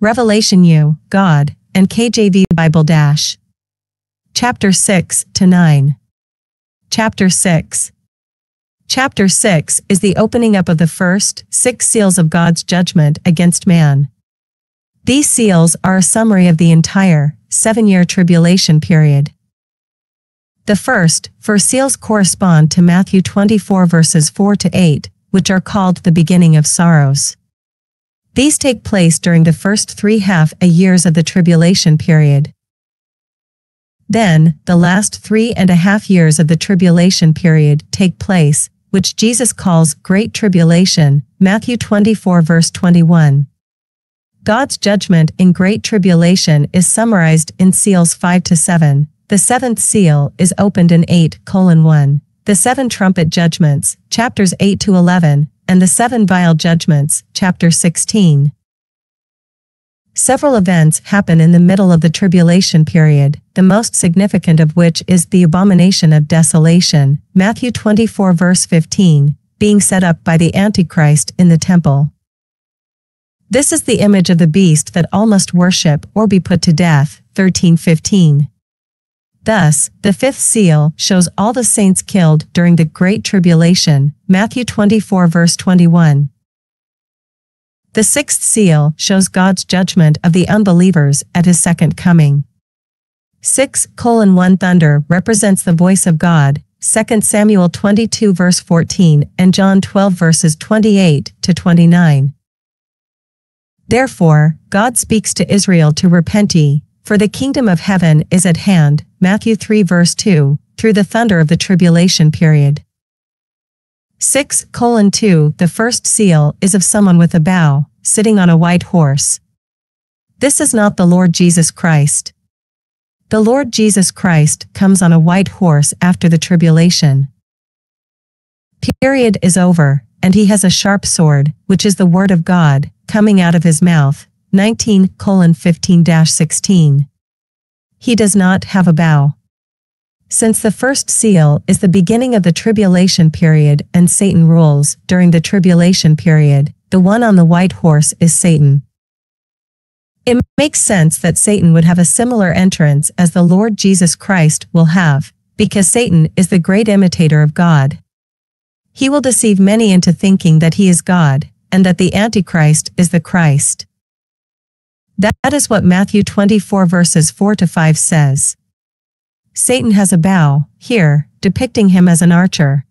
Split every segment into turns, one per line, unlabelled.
Revelation You, God, and KJV Bible Dash. Chapter 6 to 9. Chapter 6. Chapter 6 is the opening up of the first six seals of God's judgment against man. These seals are a summary of the entire seven year tribulation period. The first four seals correspond to Matthew 24 verses 4 to 8, which are called the beginning of sorrows. These take place during the first three half a years of the tribulation period. Then, the last three and a half years of the tribulation period take place, which Jesus calls Great Tribulation, Matthew 24 verse 21. God's judgment in Great Tribulation is summarized in seals 5 to 7. The seventh seal is opened in 8 colon 1. The seven trumpet judgments, chapters 8 to 11, and the Seven Vial Judgments, chapter 16. Several events happen in the middle of the tribulation period, the most significant of which is the abomination of desolation, Matthew 24 verse 15, being set up by the Antichrist in the temple. This is the image of the beast that all must worship or be put to death, 1315. Thus, the fifth seal shows all the saints killed during the Great Tribulation, Matthew 24 verse 21. The sixth seal shows God's judgment of the unbelievers at his second coming. 6 colon 1 Thunder represents the voice of God, 2 Samuel 22 verse 14 and John 12 verses 28 to 29. Therefore, God speaks to Israel to repent ye, for the kingdom of heaven is at hand, Matthew 3 verse 2, through the thunder of the tribulation period. 6 colon 2 The first seal is of someone with a bow, sitting on a white horse. This is not the Lord Jesus Christ. The Lord Jesus Christ comes on a white horse after the tribulation. Period is over, and he has a sharp sword, which is the word of God, coming out of his mouth, 19 colon 15-16. He does not have a bow. Since the first seal is the beginning of the tribulation period and Satan rules during the tribulation period, the one on the white horse is Satan. It makes sense that Satan would have a similar entrance as the Lord Jesus Christ will have, because Satan is the great imitator of God. He will deceive many into thinking that he is God, and that the Antichrist is the Christ. That is what Matthew 24 verses 4 to 5 says. Satan has a bow, here, depicting him as an archer.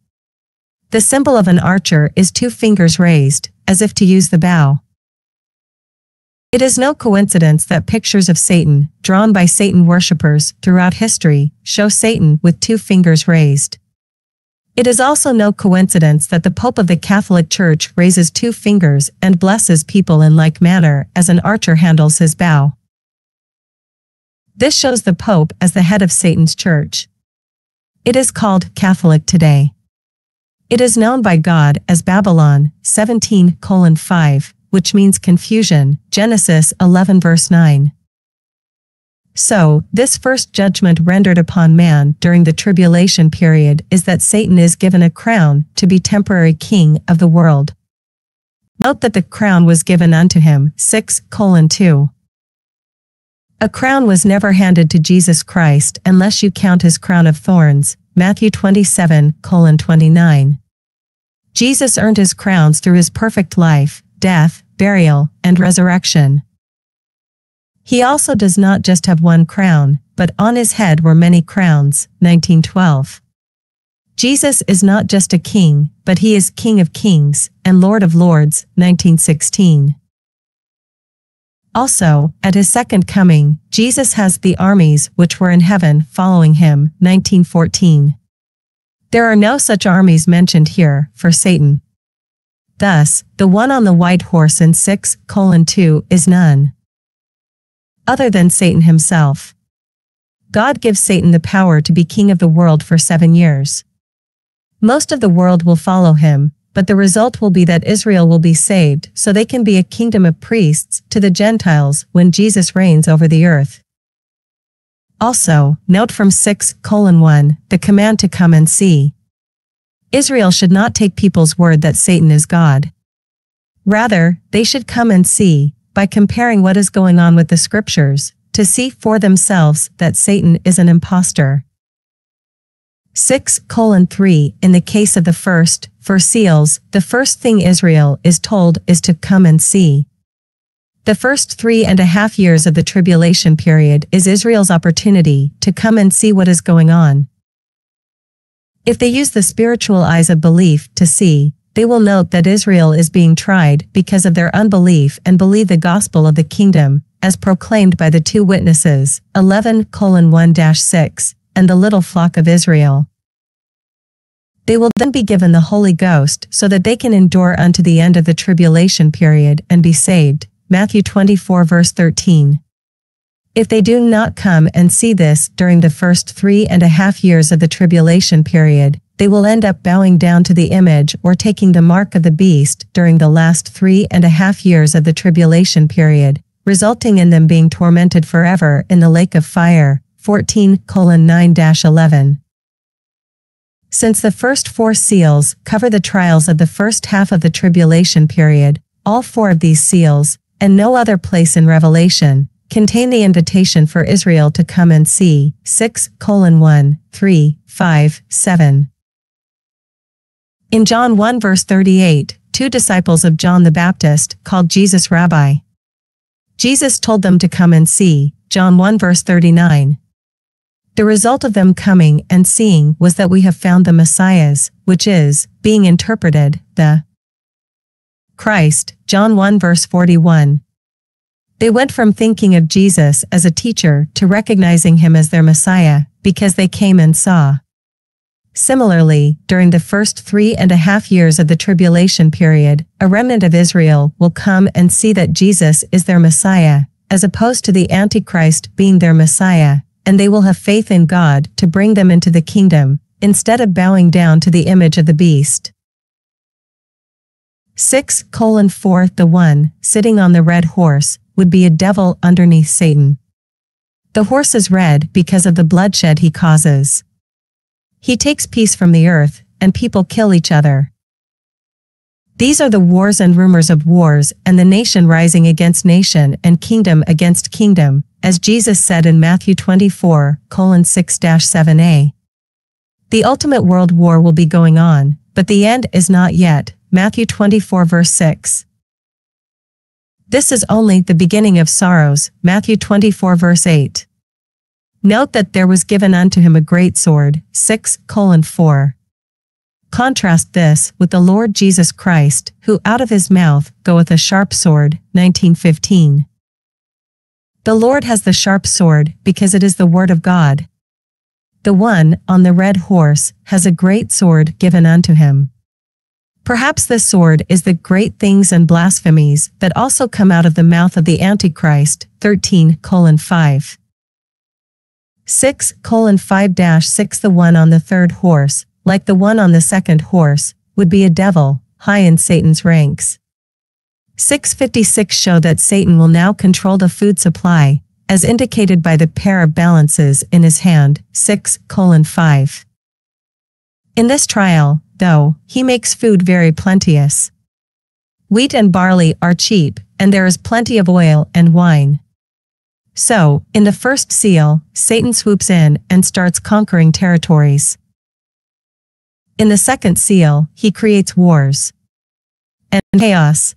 The symbol of an archer is two fingers raised, as if to use the bow. It is no coincidence that pictures of Satan, drawn by Satan worshippers throughout history, show Satan with two fingers raised. It is also no coincidence that the Pope of the Catholic Church raises two fingers and blesses people in like manner as an archer handles his bow. This shows the Pope as the head of Satan's church. It is called Catholic today. It is known by God as Babylon 17 5, which means confusion, Genesis 11 verse 9. So, this first judgment rendered upon man during the tribulation period is that Satan is given a crown to be temporary king of the world. Note that the crown was given unto him, 6 colon 2. A crown was never handed to Jesus Christ unless you count his crown of thorns, Matthew 27 colon 29. Jesus earned his crowns through his perfect life, death, burial, and resurrection. He also does not just have one crown, but on his head were many crowns. 1912. Jesus is not just a king, but he is King of Kings and Lord of Lords. 1916. Also, at his second coming, Jesus has the armies which were in heaven following him. 1914. There are no such armies mentioned here for Satan. Thus, the one on the white horse in 6 colon 2 is none other than Satan himself. God gives Satan the power to be king of the world for seven years. Most of the world will follow him, but the result will be that Israel will be saved so they can be a kingdom of priests to the Gentiles when Jesus reigns over the earth. Also, note from 6 colon 1, the command to come and see. Israel should not take people's word that Satan is God. Rather, they should come and see, by comparing what is going on with the scriptures, to see four themselves that Satan is an impostor. 6 colon 3 In the case of the first, for seals, the first thing Israel is told is to come and see. The first three and a half years of the tribulation period is Israel's opportunity to come and see what is going on. If they use the spiritual eyes of belief to see, they will note that Israel is being tried because of their unbelief and believe the gospel of the kingdom, as proclaimed by the two witnesses, 11 1-6, and the little flock of Israel. They will then be given the Holy Ghost so that they can endure unto the end of the tribulation period and be saved. Matthew 24 verse 13. If they do not come and see this during the first three and a half years of the tribulation period, they will end up bowing down to the image or taking the mark of the beast during the last three and a half years of the tribulation period, resulting in them being tormented forever in the lake of fire. 14 9-11. Since the first four seals cover the trials of the first half of the tribulation period, all four of these seals, and no other place in Revelation, contain the invitation for Israel to come and see 6 1, 3, 5, 7. In John 1 verse 38, two disciples of John the Baptist called Jesus Rabbi. Jesus told them to come and see, John 1 verse 39. The result of them coming and seeing was that we have found the Messias, which is, being interpreted, the Christ, John 1 verse 41. They went from thinking of Jesus as a teacher to recognizing him as their Messiah, because they came and saw. Similarly, during the first three and a half years of the tribulation period, a remnant of Israel will come and see that Jesus is their Messiah, as opposed to the Antichrist being their Messiah, and they will have faith in God to bring them into the kingdom, instead of bowing down to the image of the beast. 6 colon 4 The one, sitting on the red horse, would be a devil underneath Satan. The horse is red because of the bloodshed he causes. He takes peace from the earth, and people kill each other. These are the wars and rumors of wars and the nation rising against nation and kingdom against kingdom, as Jesus said in Matthew 24, 6-7a. The ultimate world war will be going on, but the end is not yet, Matthew 24 verse 6. This is only the beginning of sorrows, Matthew 24 verse 8. Note that there was given unto him a great sword, 6 colon 4. Contrast this with the Lord Jesus Christ, who out of his mouth goeth a sharp sword, 1915. The Lord has the sharp sword because it is the word of God. The one on the red horse has a great sword given unto him. Perhaps this sword is the great things and blasphemies that also come out of the mouth of the Antichrist, 13 colon 5. 6 colon 5 dash 6 The one on the third horse, like the one on the second horse, would be a devil, high in Satan's ranks. 656 show that Satan will now control the food supply, as indicated by the pair of balances in his hand, 6 colon 5. In this trial, though, he makes food very plenteous. Wheat and barley are cheap, and there is plenty of oil and wine. So, in the first seal, Satan swoops in and starts conquering territories. In the second seal, he creates wars and chaos.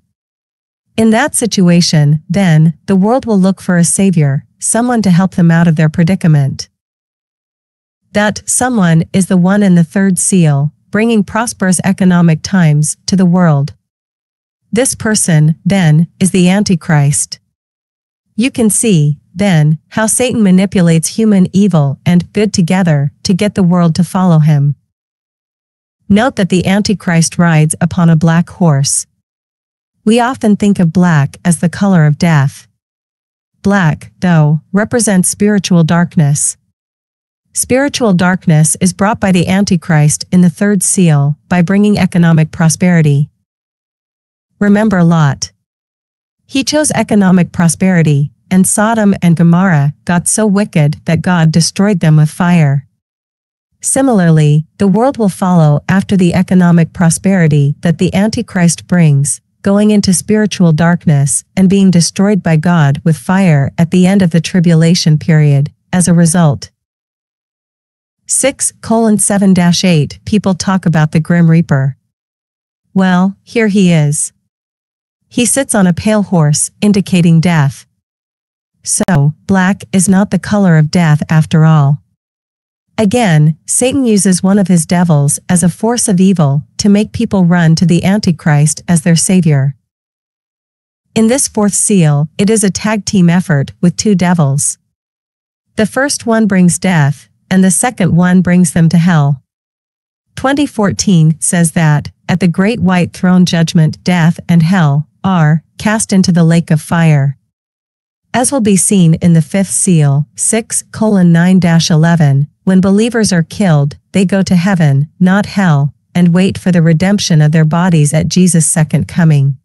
In that situation, then, the world will look for a savior, someone to help them out of their predicament. That someone is the one in the third seal, bringing prosperous economic times to the world. This person, then, is the Antichrist. You can see, then, how Satan manipulates human evil and good together to get the world to follow him. Note that the Antichrist rides upon a black horse. We often think of black as the color of death. Black, though, represents spiritual darkness. Spiritual darkness is brought by the Antichrist in the third seal by bringing economic prosperity. Remember Lot. He chose economic prosperity and Sodom and Gomorrah got so wicked that God destroyed them with fire. Similarly, the world will follow after the economic prosperity that the Antichrist brings. going into spiritual darkness and being destroyed by God with fire at the end of the tribulation period, as a result. 6 colon 7 8 People talk about the Grim Reaper. Well, here he is. He sits on a pale horse, indicating death. So, black is not the color of death after all. Again, Satan uses one of his devils as a force of evil to make people run to the Antichrist as their savior. In this fourth seal, it is a tag team effort with two devils. The first one brings death, and the second one brings them to hell. 2014 says that, at the great white throne judgment, death and hell are cast into the lake of fire. As will be seen in the fifth seal, 6 colon 9 11, when believers are killed, they go to heaven, not hell, and wait for the redemption of their bodies at Jesus' second coming.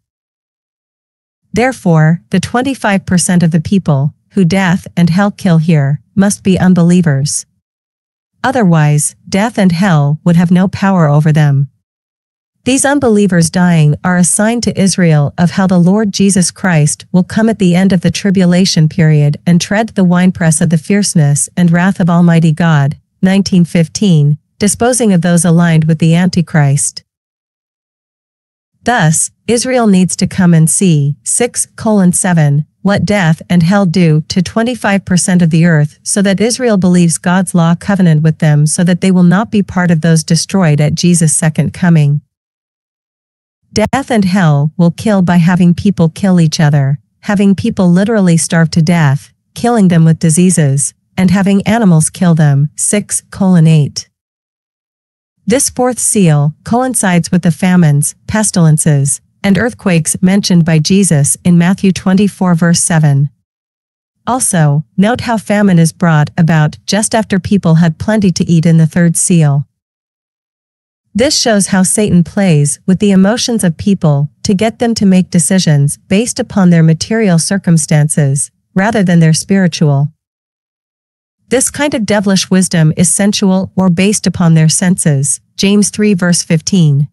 Therefore, the 25% of the people, who death and hell kill here, must be unbelievers. Otherwise, death and hell would have no power over them. These unbelievers dying are a sign to Israel of how the Lord Jesus Christ will come at the end of the tribulation period and tread the winepress of the fierceness and wrath of Almighty God. 1915, disposing of those aligned with the Antichrist. Thus, Israel needs to come and see 6 colon 7 what death and hell do to 25% of the earth so that Israel believes God's law covenant with them so that they will not be part of those destroyed at Jesus' second coming. Death and hell will kill by having people kill each other, having people literally starve to death, killing them with diseases, and having animals kill them. 6 colon 8. This fourth seal coincides with the famines, pestilences, and earthquakes mentioned by Jesus in Matthew 24 verse 7. Also, note how famine is brought about just after people had plenty to eat in the third seal. This shows how Satan plays with the emotions of people to get them to make decisions based upon their material circumstances, rather than their spiritual. This kind of devilish wisdom is sensual or based upon their senses. James 3 verse 15.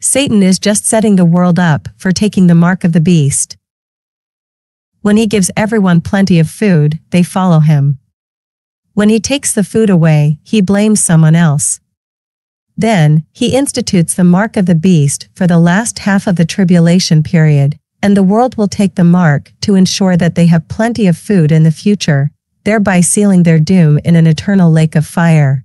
Satan is just setting the world up for taking the mark of the beast. When he gives everyone plenty of food, they follow him. When he takes the food away, he blames someone else. Then, he institutes the mark of the beast for the last half of the tribulation period, and the world will take the mark to ensure that they have plenty of food in the future, thereby sealing their doom in an eternal lake of fire.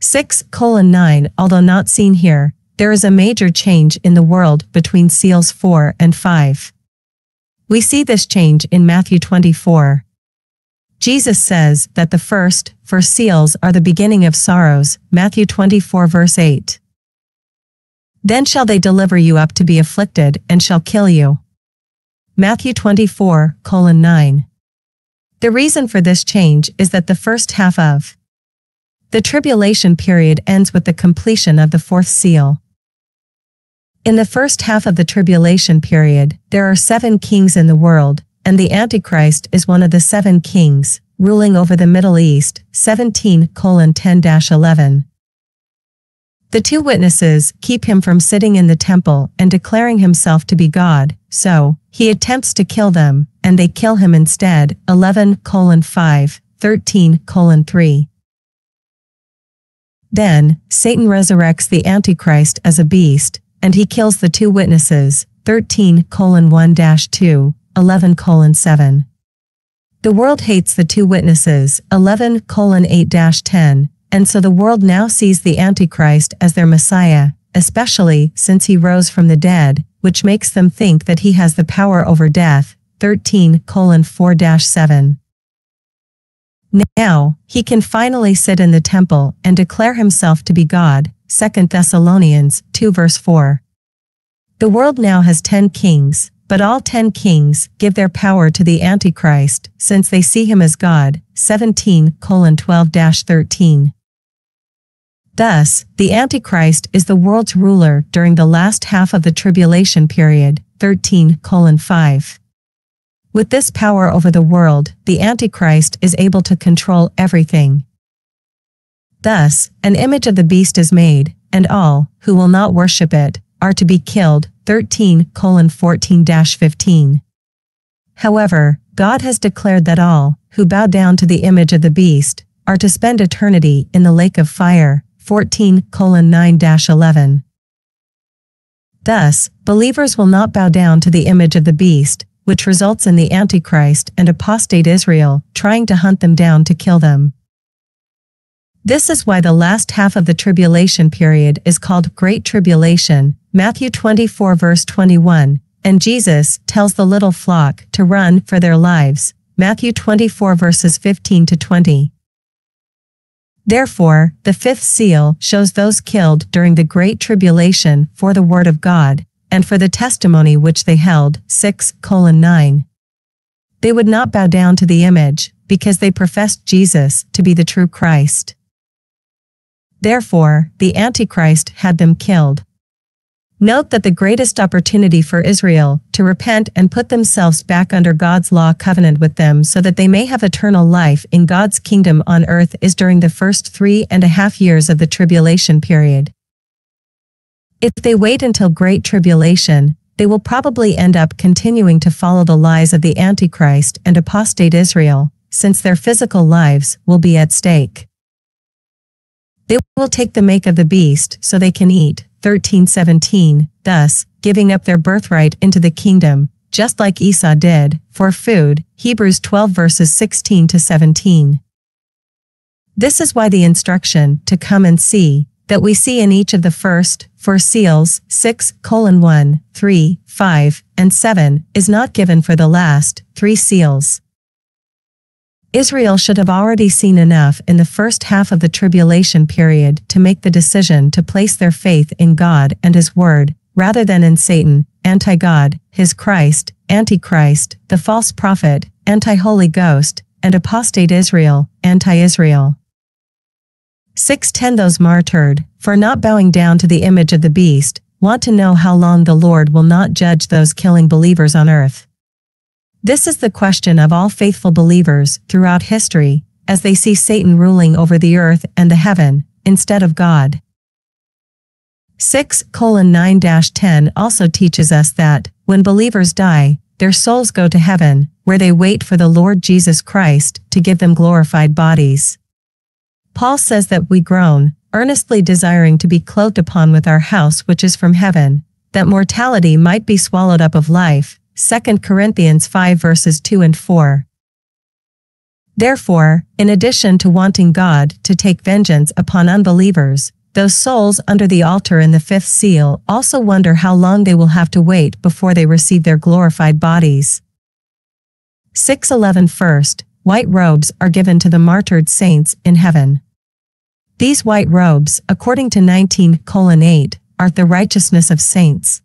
6 colon 9 Although not seen here, there is a major change in the world between seals 4 and 5. We see this change in Matthew 24. Jesus says that the first, four seals are the beginning of sorrows, Matthew 24 verse 8. Then shall they deliver you up to be afflicted and shall kill you. Matthew 24, colon 9. The reason for this change is that the first half of the tribulation period ends with the completion of the fourth seal. In the first half of the tribulation period, there are seven kings in the world, and the Antichrist is one of the seven kings, ruling over the Middle East, 17 10-11. The two witnesses keep him from sitting in the temple and declaring himself to be God, so he attempts to kill them, and they kill him instead, 11 5, 13 3. Then, Satan resurrects the Antichrist as a beast, and he kills the two witnesses, 13 1-2, 11 colon 7. The world hates the two witnesses, 11 colon 8 10, and so the world now sees the Antichrist as their Messiah, especially since he rose from the dead, which makes them think that he has the power over death, 13 colon 4 7. Now, he can finally sit in the temple and declare himself to be God, 2 Thessalonians 2 verse 4. The world now has 10 kings, but all ten kings give their power to the Antichrist, since they see him as God. 17 12-13. Thus, the Antichrist is the world's ruler during the last half of the tribulation period. 13 5. With this power over the world, the Antichrist is able to control everything. Thus, an image of the beast is made, and all, who will not worship it, are to be killed. 13 14 15. However, God has declared that all, who bow down to the image of the beast, are to spend eternity in the lake of fire, 14 9 11. Thus, believers will not bow down to the image of the beast, which results in the Antichrist and apostate Israel trying to hunt them down to kill them. This is why the last half of the tribulation period is called Great Tribulation, Matthew 24 verse 21, and Jesus tells the little flock to run for their lives, Matthew 24 verses 15 to 20. Therefore, the fifth seal shows those killed during the Great Tribulation for the Word of God, and for the testimony which they held, 6 colon 9. They would not bow down to the image, because they professed Jesus to be the true Christ. Therefore, the Antichrist had them killed. Note that the greatest opportunity for Israel to repent and put themselves back under God's law covenant with them so that they may have eternal life in God's kingdom on earth is during the first three and a half years of the tribulation period. If they wait until great tribulation, they will probably end up continuing to follow the lies of the Antichrist and apostate Israel, since their physical lives will be at stake. They will take the make of the beast so they can eat, 1317, thus, giving up their birthright into the kingdom, just like Esau did, for food, Hebrews 12 verses 16 to 17. This is why the instruction to come and see that we see in each of the first four seals 6 colon 1, 3, 5, and 7 is not given for the last three seals. Israel should have already seen enough in the first half of the tribulation period to make the decision to place their faith in God and His Word, rather than in Satan, anti-God, His Christ, Antichrist, the false prophet, anti-Holy Ghost, and apostate Israel, anti-Israel. 610 Those martyred, for not bowing down to the image of the beast, want to know how long the Lord will not judge those killing believers on earth. This is the question of all faithful believers throughout history, as they see Satan ruling over the earth and the heaven, instead of God. 6 9 10 also teaches us that, when believers die, their souls go to heaven, where they wait for the Lord Jesus Christ to give them glorified bodies. Paul says that we groan, earnestly desiring to be clothed upon with our house which is from heaven, that mortality might be swallowed up of life, 2 Corinthians 5 verses 2 and 4. Therefore, in addition to wanting God to take vengeance upon unbelievers, those souls under the altar in the fifth seal also wonder how long they will have to wait before they receive their glorified bodies. 611 First, white robes are given to the martyred saints in heaven. These white robes, according to 19 8, are the righteousness of saints.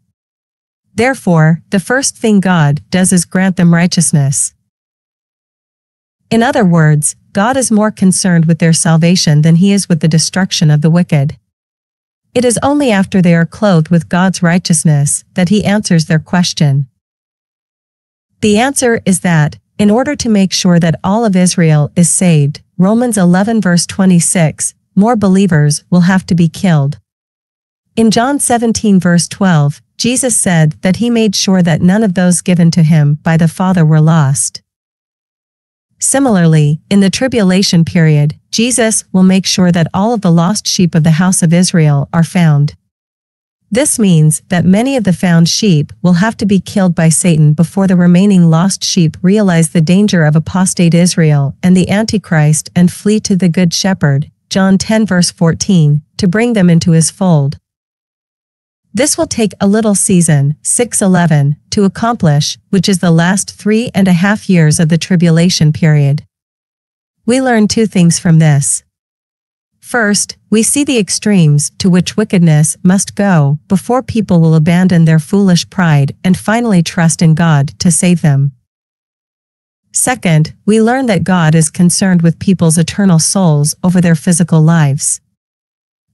Therefore, the first thing God does is grant them righteousness. In other words, God is more concerned with their salvation than he is with the destruction of the wicked. It is only after they are clothed with God's righteousness that he answers their question. The answer is that, in order to make sure that all of Israel is saved, Romans 11 verse 26, more believers will have to be killed. In John 17 verse 12, Jesus said that he made sure that none of those given to him by the Father were lost. Similarly, in the tribulation period, Jesus will make sure that all of the lost sheep of the house of Israel are found. This means that many of the found sheep will have to be killed by Satan before the remaining lost sheep realize the danger of apostate Israel and the Antichrist and flee to the Good Shepherd, John 10 verse 14, to bring them into his fold. This will take a little season, 611, to accomplish, which is the last three and a half years of the tribulation period. We learn two things from this. First, we see the extremes to which wickedness must go before people will abandon their foolish pride and finally trust in God to save them. Second, we learn that God is concerned with people's eternal souls over their physical lives.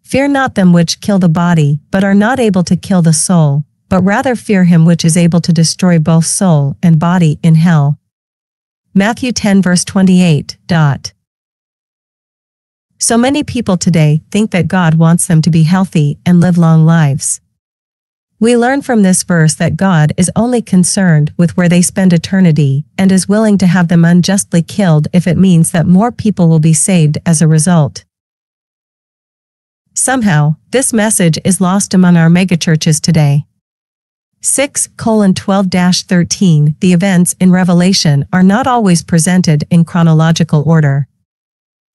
Fear not them which kill the body, but are not able to kill the soul, but rather fear him which is able to destroy both soul and body in hell. Matthew 10 verse 28. Dot. So many people today think that God wants them to be healthy and live long lives. We learn from this verse that God is only concerned with where they spend eternity and is willing to have them unjustly killed if it means that more people will be saved as a result. Somehow, this message is lost among our megachurches today. 6 12 13 The events in Revelation are not always presented in chronological order.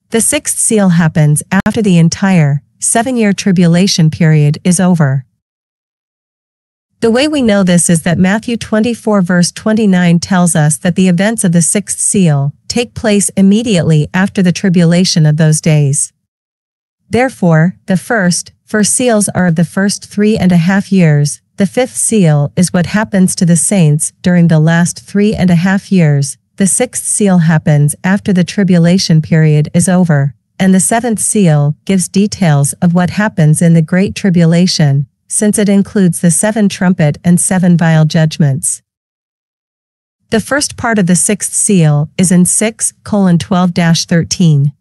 The sixth seal happens after the entire seven year tribulation period is over. The way we know this is that Matthew 24 verse 29 tells us that the events of the sixth seal take place immediately after the tribulation of those days. Therefore, the first, four seals are of the first three and a half years, the fifth seal is what happens to the saints during the last three and a half years, the sixth seal happens after the tribulation period is over, and the seventh seal gives details of what happens in the Great Tribulation, since it includes the seven trumpet and seven vial judgments. The first part of the sixth seal is in 6 colon 12 13.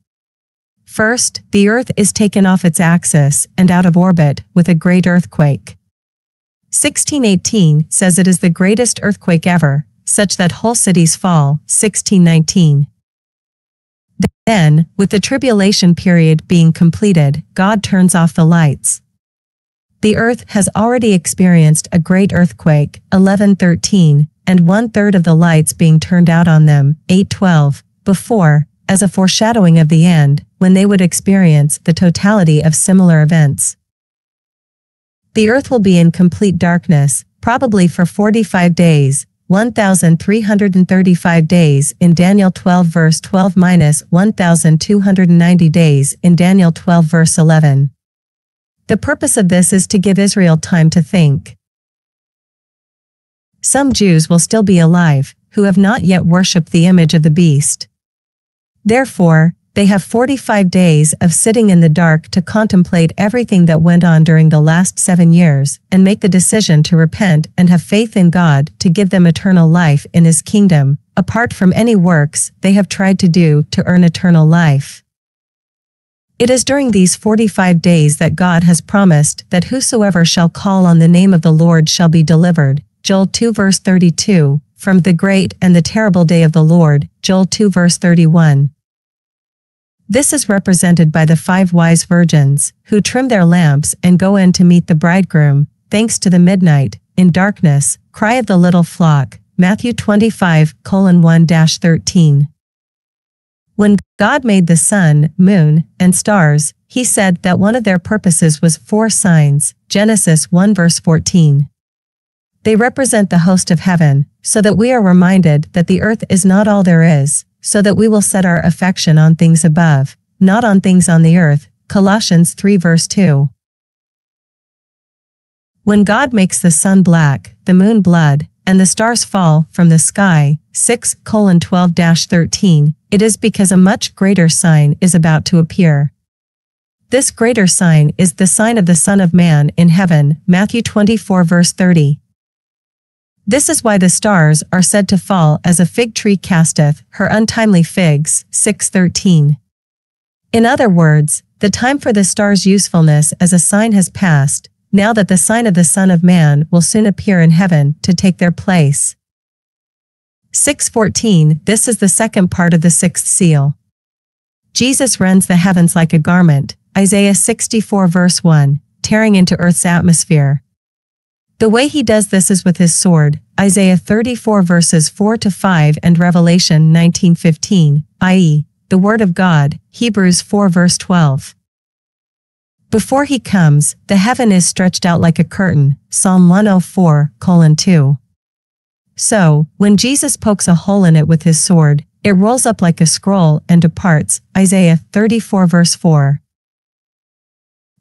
First, the Earth is taken off its axis and out of orbit with a great earthquake. 1618 says it is the greatest earthquake ever, such that whole cities fall. 1619. Then, with the tribulation period being completed, God turns off the lights. The earth has already experienced a great earthquake, 1113, and one third of the lights being turned out on them, 812, before, as a foreshadowing of the end, when they would experience the totality of similar events. The earth will be in complete darkness, probably for 45 days, 1,335 days in Daniel 12 verse 12 minus 1,290 days in Daniel 12 verse 11. The purpose of this is to give Israel time to think. Some Jews will still be alive, who have not yet worshipped the image of the beast. Therefore, they have 45 days of sitting in the dark to contemplate everything that went on during the last seven years and make the decision to repent and have faith in God to give them eternal life in His kingdom, apart from any works they have tried to do to earn eternal life. It is during these 45 days that God has promised that whosoever shall call on the name of the Lord shall be delivered. Joel 2 verse 32, from the great and the terrible day of the Lord. Joel 2 verse 31. This is represented by the five wise virgins, who trim their lamps and go in to meet the bridegroom, thanks to the midnight, in darkness, cry of the little flock. Matthew 25, 1-13. When God made the sun, moon, and stars, he said that one of their purposes was for signs, Genesis 1 verse 14. They represent the host of heaven, so that we are reminded that the earth is not all there is, so that we will set our affection on things above, not on things on the earth. Colossians 3 verse 2. When God makes the sun black, the moon blood, and the stars fall from the sky, 6 12 13, it is because a much greater sign is about to appear. This greater sign is the sign of the Son of Man in heaven, Matthew 24 verse 30. This is why the stars are said to fall as a fig tree casteth her untimely figs, 613. In other words, the time for the star's usefulness as a sign has passed, now that the sign of the Son of Man will soon appear in heaven to take their place. 614 This is the second part of the sixth seal. Jesus rends the heavens like a garment, Isaiah 64 verse 1, tearing into earth's atmosphere. The way he does this is with his sword, Isaiah 34 verses 4 to 5 and Revelation 19:15, i.e., the word of God, Hebrews 4 verse 12. Before he comes, the heaven is stretched out like a curtain, Psalm 104, colon 2. So, when Jesus pokes a hole in it with his sword, it rolls up like a scroll and departs, Isaiah 34 verse 4.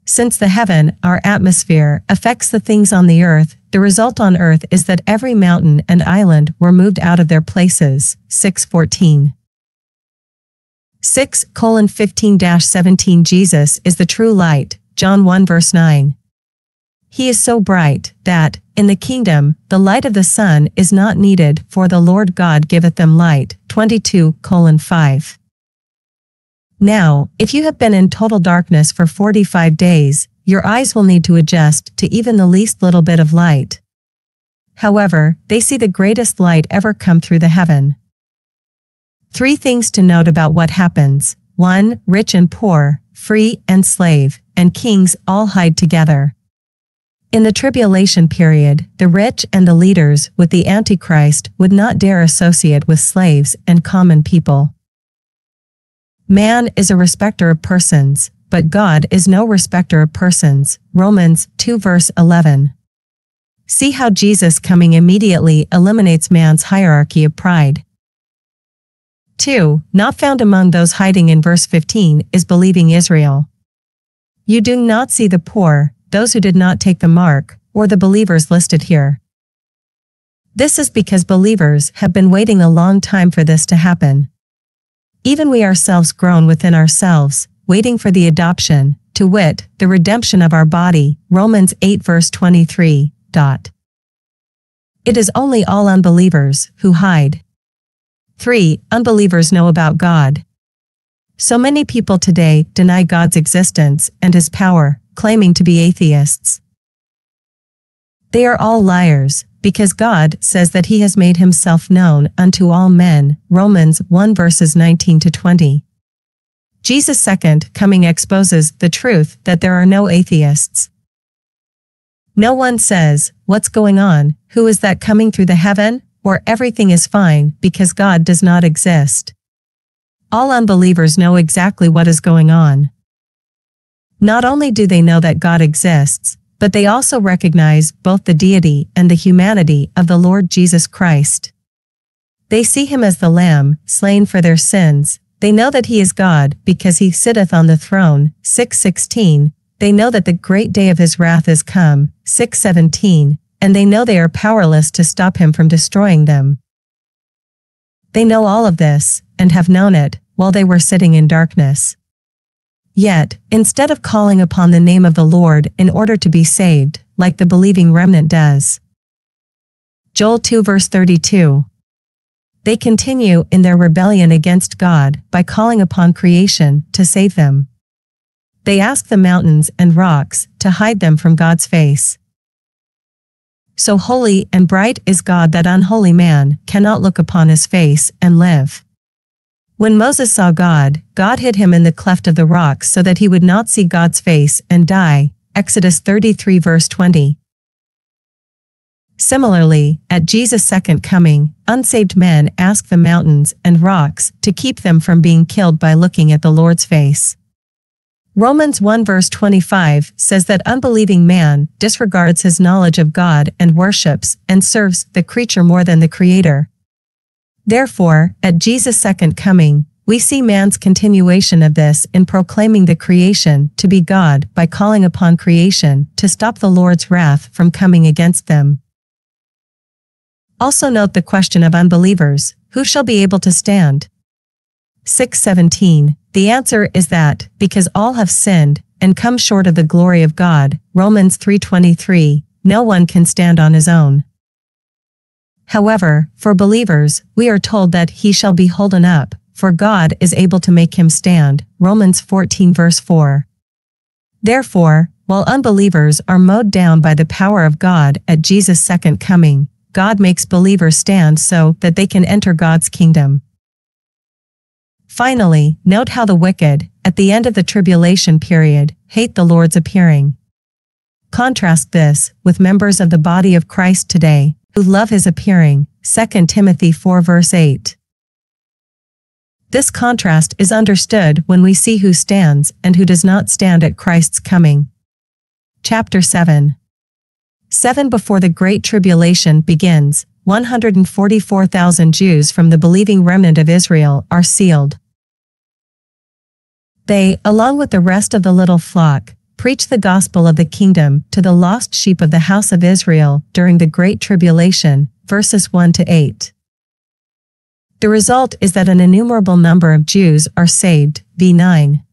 Since the heaven, our atmosphere, affects the things on the earth, the result on earth is that every mountain and island were moved out of their places, 614. 6 colon 15 17 Jesus is the true light, John 1 verse 9. He is so bright that, in the kingdom, the light of the sun is not needed for the Lord God giveth them light, 22 colon 5. Now, if you have been in total darkness for 45 days, your eyes will need to adjust to even the least little bit of light. However, they see the greatest light ever come through the heaven. Three things to note about what happens. 1. Rich and poor, free and slave, and kings all hide together. In the tribulation period, the rich and the leaders with the Antichrist would not dare associate with slaves and common people. Man is a respecter of persons, but God is no respecter of persons. Romans 2 verse 11. See how Jesus coming immediately eliminates man's hierarchy of pride. 2. Not found among those hiding in verse 15 is believing Israel. You do not see the poor, those who did not take the mark, or the believers listed here. This is because believers have been waiting a long time for this to happen. Even we ourselves groan within ourselves, waiting for the adoption, to wit, the redemption of our body, Romans 8 verse 23. Dot. It is only all unbelievers who hide. 3. Unbelievers know about God. So many people today deny God's existence and his power, claiming to be atheists. They are all liars, because God says that he has made himself known unto all men, Romans 1 verses 19 to 20. Jesus' second coming exposes the truth that there are no atheists. No one says, what's going on, who is that coming through the heaven, or everything is fine because God does not exist. All unbelievers know exactly what is going on. Not only do they know that God exists, but they also recognize both the deity and the humanity of the Lord Jesus Christ. They see him as the Lamb, slain for their sins, they know that he is God because he sitteth on the throne, 616, they know that the great day of his wrath is come, 617, and they know they are powerless to stop him from destroying them. They know all of this, and have known it, while they were sitting in darkness. Yet, instead of calling upon the name of the Lord in order to be saved, like the believing remnant does. Joel 2 verse 32. They continue in their rebellion against God by calling upon creation to save them. They ask the mountains and rocks to hide them from God's face. So holy and bright is God that unholy man cannot look upon his face and live. When Moses saw God, God hid him in the cleft of the rock so that he would not see God's face and die. Exodus 33 verse 20. Similarly, at Jesus' second coming, unsaved men ask the mountains and rocks to keep them from being killed by looking at the Lord's face. Romans 1 verse 25 says that unbelieving man disregards his knowledge of God and worships and serves the creature more than the Creator. Therefore, at Jesus' second coming, we see man's continuation of this in proclaiming the creation to be God by calling upon creation to stop the Lord's wrath from coming against them. Also note the question of unbelievers, who shall be able to stand? 617. The answer is that, because all have sinned, and come short of the glory of God, Romans 3.23, no one can stand on his own. However, for believers, we are told that he shall be holden up, for God is able to make him stand. Romans 14 verse 4. Therefore, while unbelievers are mowed down by the power of God at Jesus' second coming, God makes believers stand so that they can enter God's kingdom. Finally, note how the wicked, at the end of the tribulation period, hate the Lord's appearing. Contrast this with members of the body of Christ today, who love his appearing, 2 Timothy 4 verse 8. This contrast is understood when we see who stands and who does not stand at Christ's coming. Chapter 7 7 Before the Great Tribulation begins, 144,000 Jews from the believing remnant of Israel are sealed. They, along with the rest of the little flock, preach the gospel of the kingdom to the lost sheep of the house of Israel during the Great Tribulation, verses 1 to 8. The result is that an innumerable number of Jews are saved, v9.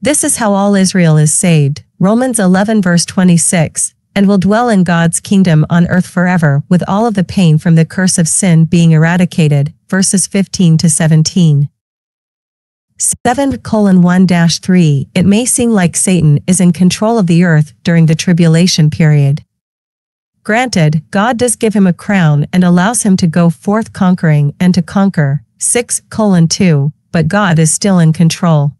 This is how all Israel is saved, Romans 11 verse 26, and will dwell in God's kingdom on earth forever with all of the pain from the curse of sin being eradicated, verses 15 to 17. 7 colon 1 3 It may seem like Satan is in control of the earth during the tribulation period. Granted, God does give him a crown and allows him to go forth conquering and to conquer. 6 colon 2 But God is still in control.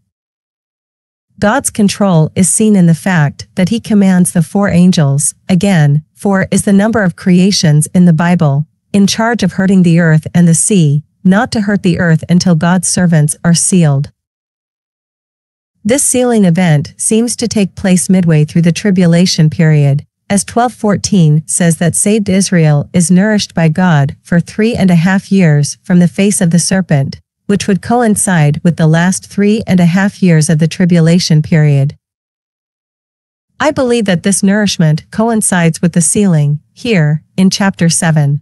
God's control is seen in the fact that he commands the four angels, again, four is the number of creations in the Bible, in charge of hurting the earth and the sea, not to hurt the earth until God's servants are sealed. This sealing event seems to take place midway through the tribulation period, as 1214 says that saved Israel is nourished by God for three and a half years from the face of the serpent, which would coincide with the last three and a half years of the tribulation period. I believe that this nourishment coincides with the sealing, here, in chapter 7.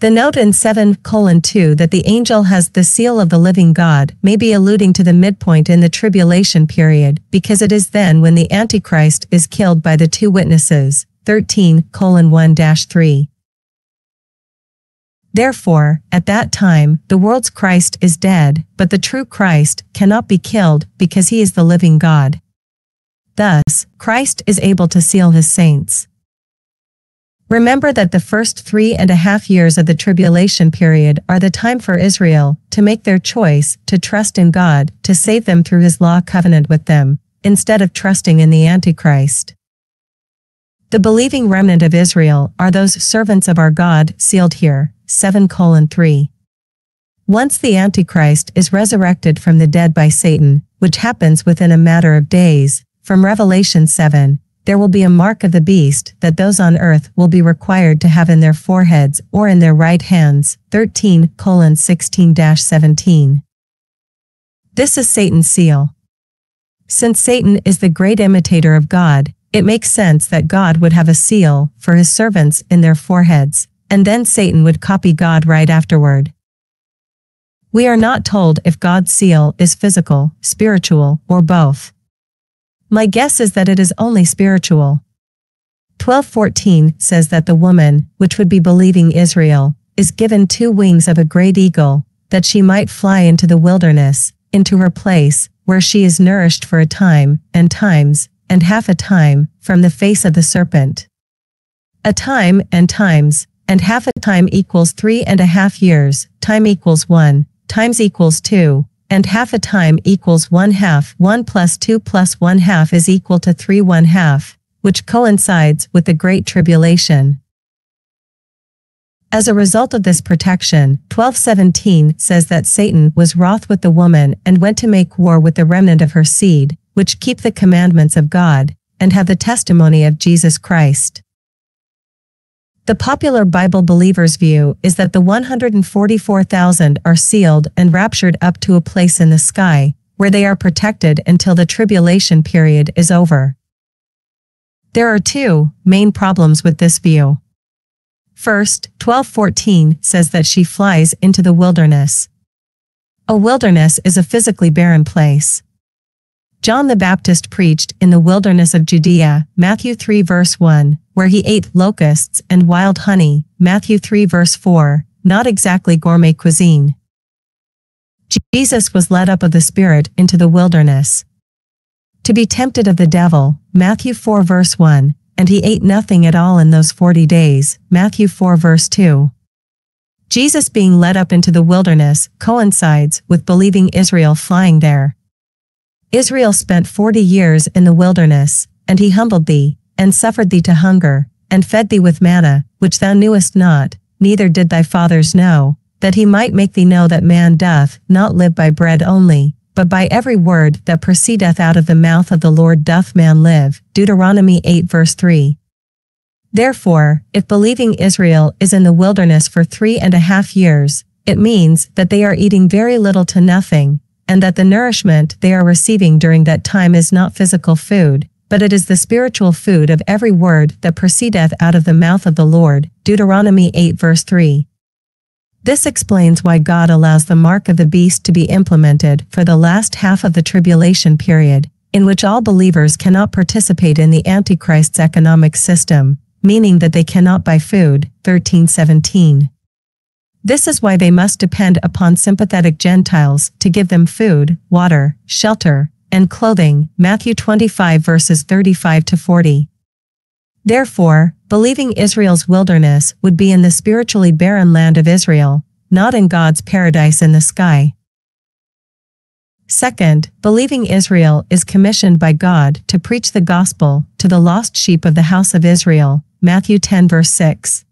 The note in 7 colon 2 that the angel has the seal of the living God may be alluding to the midpoint in the tribulation period because it is then when the Antichrist is killed by the two witnesses, 13 colon 1 3. Therefore, at that time, the world's Christ is dead, but the true Christ cannot be killed because he is the living God. Thus, Christ is able to seal his saints. Remember that the first three and a half years of the tribulation period are the time for Israel to make their choice to trust in God to save them through his law covenant with them, instead of trusting in the Antichrist. The believing remnant of Israel are those servants of our God sealed here, 7 colon 3. Once the Antichrist is resurrected from the dead by Satan, which happens within a matter of days, from Revelation 7, there will be a mark of the beast that those on earth will be required to have in their foreheads or in their right hands. 13 16 17. This is Satan's seal. Since Satan is the great imitator of God, it makes sense that God would have a seal for his servants in their foreheads, and then Satan would copy God right afterward. We are not told if God's seal is physical, spiritual, or both. My guess is that it is only spiritual. 1214 says that the woman, which would be believing Israel, is given two wings of a great eagle, that she might fly into the wilderness, into her place, where she is nourished for a time, and times, and half a time, from the face of the serpent. A time, and times, and half a time equals three and a half years, time equals one, times equals two, and half a time equals 1 half 1 plus 2 plus 1 half is equal to 3 1 half, which coincides with the Great Tribulation. As a result of this protection, 1217 says that Satan was wroth with the woman and went to make war with the remnant of her seed, which keep the commandments of God, and have the testimony of Jesus Christ. The popular Bible believers' view is that the 144,000 are sealed and raptured up to a place in the sky, where they are protected until the tribulation period is over. There are two main problems with this view. First, 1214 says that she flies into the wilderness. A wilderness is a physically barren place. John the Baptist preached in the wilderness of Judea, Matthew 3 verse 1, where he ate locusts and wild honey, Matthew 3 verse 4, not exactly gourmet cuisine. Jesus was led up of the Spirit into the wilderness. To be tempted of the devil, Matthew 4 verse 1, and he ate nothing at all in those forty days, Matthew 4 verse 2. Jesus being led up into the wilderness coincides with believing Israel flying there. Israel spent forty years in the wilderness, and he humbled thee, and suffered thee to hunger, and fed thee with manna, which thou knewest not, neither did thy fathers know, that he might make thee know that man doth not live by bread only, but by every word that proceedeth out of the mouth of the Lord doth man live. Deuteronomy 8 verse 3. Therefore, if believing Israel is in the wilderness for three and a half years, it means that they are eating very little to nothing, and that the nourishment they are receiving during that time is not physical food, but it is the spiritual food of every word that proceedeth out of the mouth of the Lord. Deuteronomy 8 verse 3. This explains why God allows the mark of the beast to be implemented for the last half of the tribulation period, in which all believers cannot participate in the Antichrist's economic system, meaning that they cannot buy food. 1317. This is why they must depend upon sympathetic Gentiles to give them food, water, shelter, and clothing. Matthew 25 verses 35 to 40. Therefore, believing Israel's wilderness would be in the spiritually barren land of Israel, not in God's paradise in the sky. Second, believing Israel is commissioned by God to preach the gospel to the lost sheep of the house of Israel, Matthew 10 verse 6.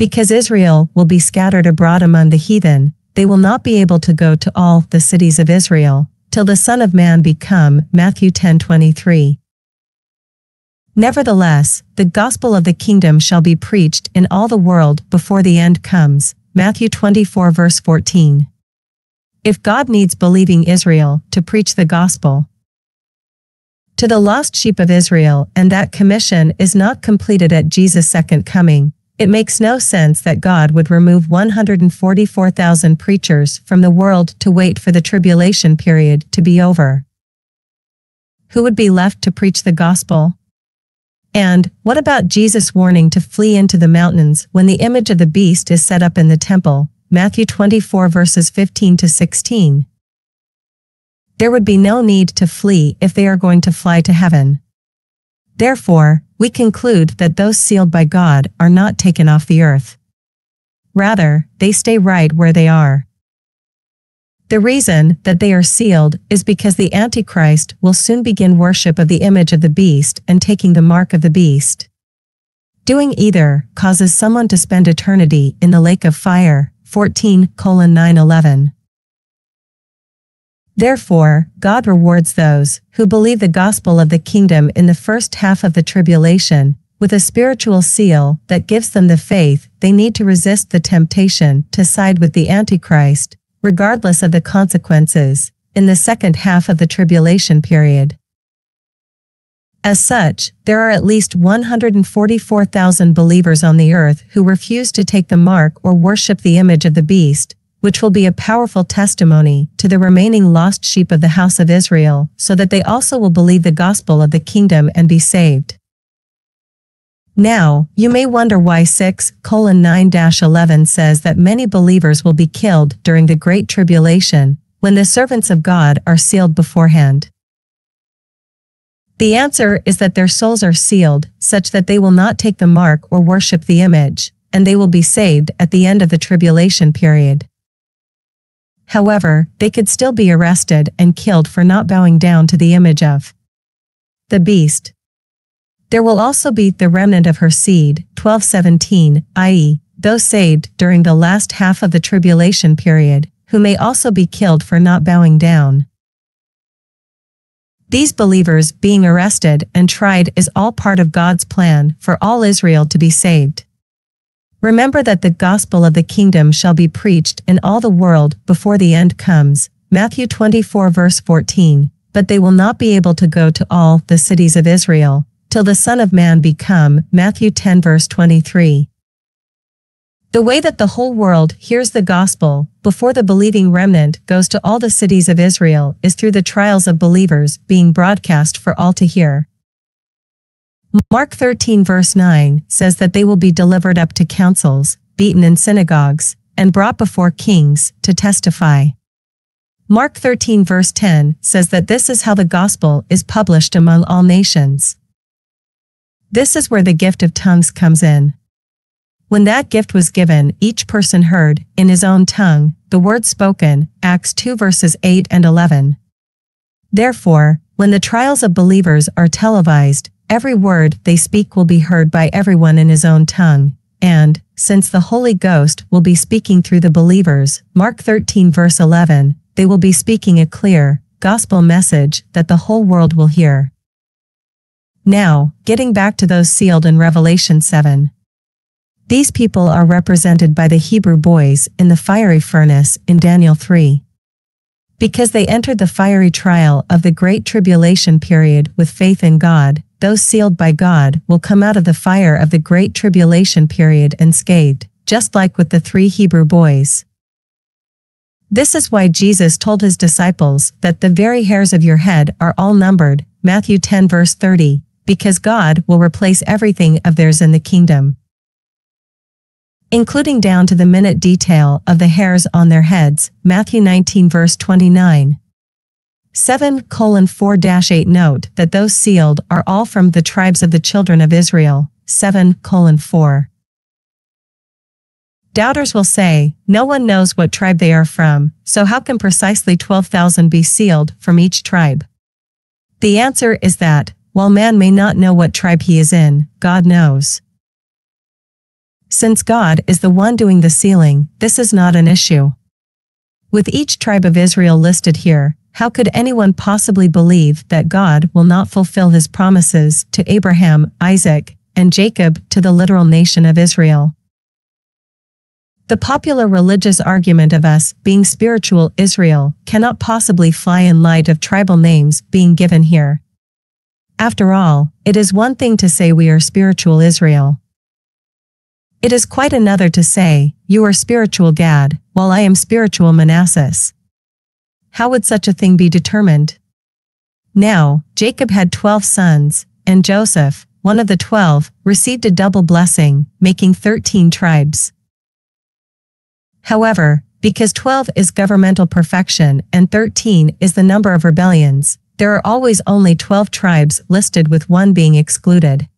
Because Israel will be scattered abroad among the heathen, they will not be able to go to all the cities of Israel, till the Son of Man be come, Matthew 10:23. Nevertheless, the gospel of the kingdom shall be preached in all the world before the end comes. Matthew 24 verse 14. If God needs believing Israel to preach the gospel to the lost sheep of Israel and that commission is not completed at Jesus' second coming, it makes no sense that God would remove 144,000 preachers from the world to wait for the tribulation period to be over. Who would be left to preach the gospel? And, what about Jesus' warning to flee into the mountains when the image of the beast is set up in the temple? Matthew 24 verses 15 to 16. There would be no need to flee if they are going to fly to heaven. Therefore, we conclude that those sealed by God are not taken off the earth. Rather, they stay right where they are. The reason that they are sealed is because the Antichrist will soon begin worship of the image of the beast and taking the mark of the beast. Doing either causes someone to spend eternity in the lake of fire, 14 911. Therefore, God rewards those who believe the gospel of the kingdom in the first half of the tribulation, with a spiritual seal that gives them the faith they need to resist the temptation to side with the Antichrist regardless of the consequences, in the second half of the tribulation period. As such, there are at least 144,000 believers on the earth who refuse to take the mark or worship the image of the beast, which will be a powerful testimony to the remaining lost sheep of the house of Israel, so that they also will believe the gospel of the kingdom and be saved. Now, you may wonder why 6 9-11 says that many believers will be killed during the Great Tribulation, when the servants of God are sealed beforehand. The answer is that their souls are sealed, such that they will not take the mark or worship the image, and they will be saved at the end of the tribulation period. However, they could still be arrested and killed for not bowing down to the image of the beast. There will also be the remnant of her seed, 1217, i.e., those saved during the last half of the tribulation period, who may also be killed for not bowing down. These believers being arrested and tried is all part of God's plan for all Israel to be saved. Remember that the gospel of the kingdom shall be preached in all the world before the end comes. Matthew 24 verse 14. But they will not be able to go to all the cities of Israel, till the Son of Man be come, Matthew 10 verse 23. The way that the whole world hears the gospel before the believing remnant goes to all the cities of Israel is through the trials of believers being broadcast for all to hear. Mark 13 verse 9 says that they will be delivered up to councils, beaten in synagogues, and brought before kings to testify. Mark 13 verse 10 says that this is how the gospel is published among all nations. This is where the gift of tongues comes in. When that gift was given, each person heard, in his own tongue, the word spoken, Acts 2 verses 8 and 11. Therefore, when the trials of believers are televised, every word they speak will be heard by everyone in his own tongue, and, since the Holy Ghost will be speaking through the believers, Mark 13 verse 11, they will be speaking a clear, gospel message that the whole world will hear. Now, getting back to those sealed in Revelation 7. These people are represented by the Hebrew boys in the fiery furnace in Daniel 3. Because they entered the fiery trial of the great tribulation period with faith in God, those sealed by God will come out of the fire of the great tribulation period unscathed, just like with the three Hebrew boys. This is why Jesus told his disciples that the very hairs of your head are all numbered, Matthew 10 verse 30, because God will replace everything of theirs in the kingdom. including down to the minute detail of the hairs on their heads, Matthew 19 verse 29. 7 colon 4 8 Note that those sealed are all from the tribes of the children of Israel, 7 colon 4. Doubters will say, no one knows what tribe they are from, so how can precisely 12,000 be sealed from each tribe? The answer is that, while man may not know what tribe he is in, God knows. Since God is the one doing the sealing, this is not an issue. With each tribe of Israel listed here, how could anyone possibly believe that God will not fulfill his promises to Abraham, Isaac, and Jacob to the literal nation of Israel? The popular religious argument of us being spiritual Israel cannot possibly fly in light of tribal names being given here. After all, it is one thing to say we are spiritual Israel. It is quite another to say, you are spiritual Gad, while I am spiritual Manasseh. How would such a thing be determined? Now, Jacob had twelve sons, and Joseph, one of the twelve, received a double blessing, making thirteen tribes. However, because 12 is governmental perfection and 13 is the number of rebellions, there are always only 12 tribes listed with one being excluded.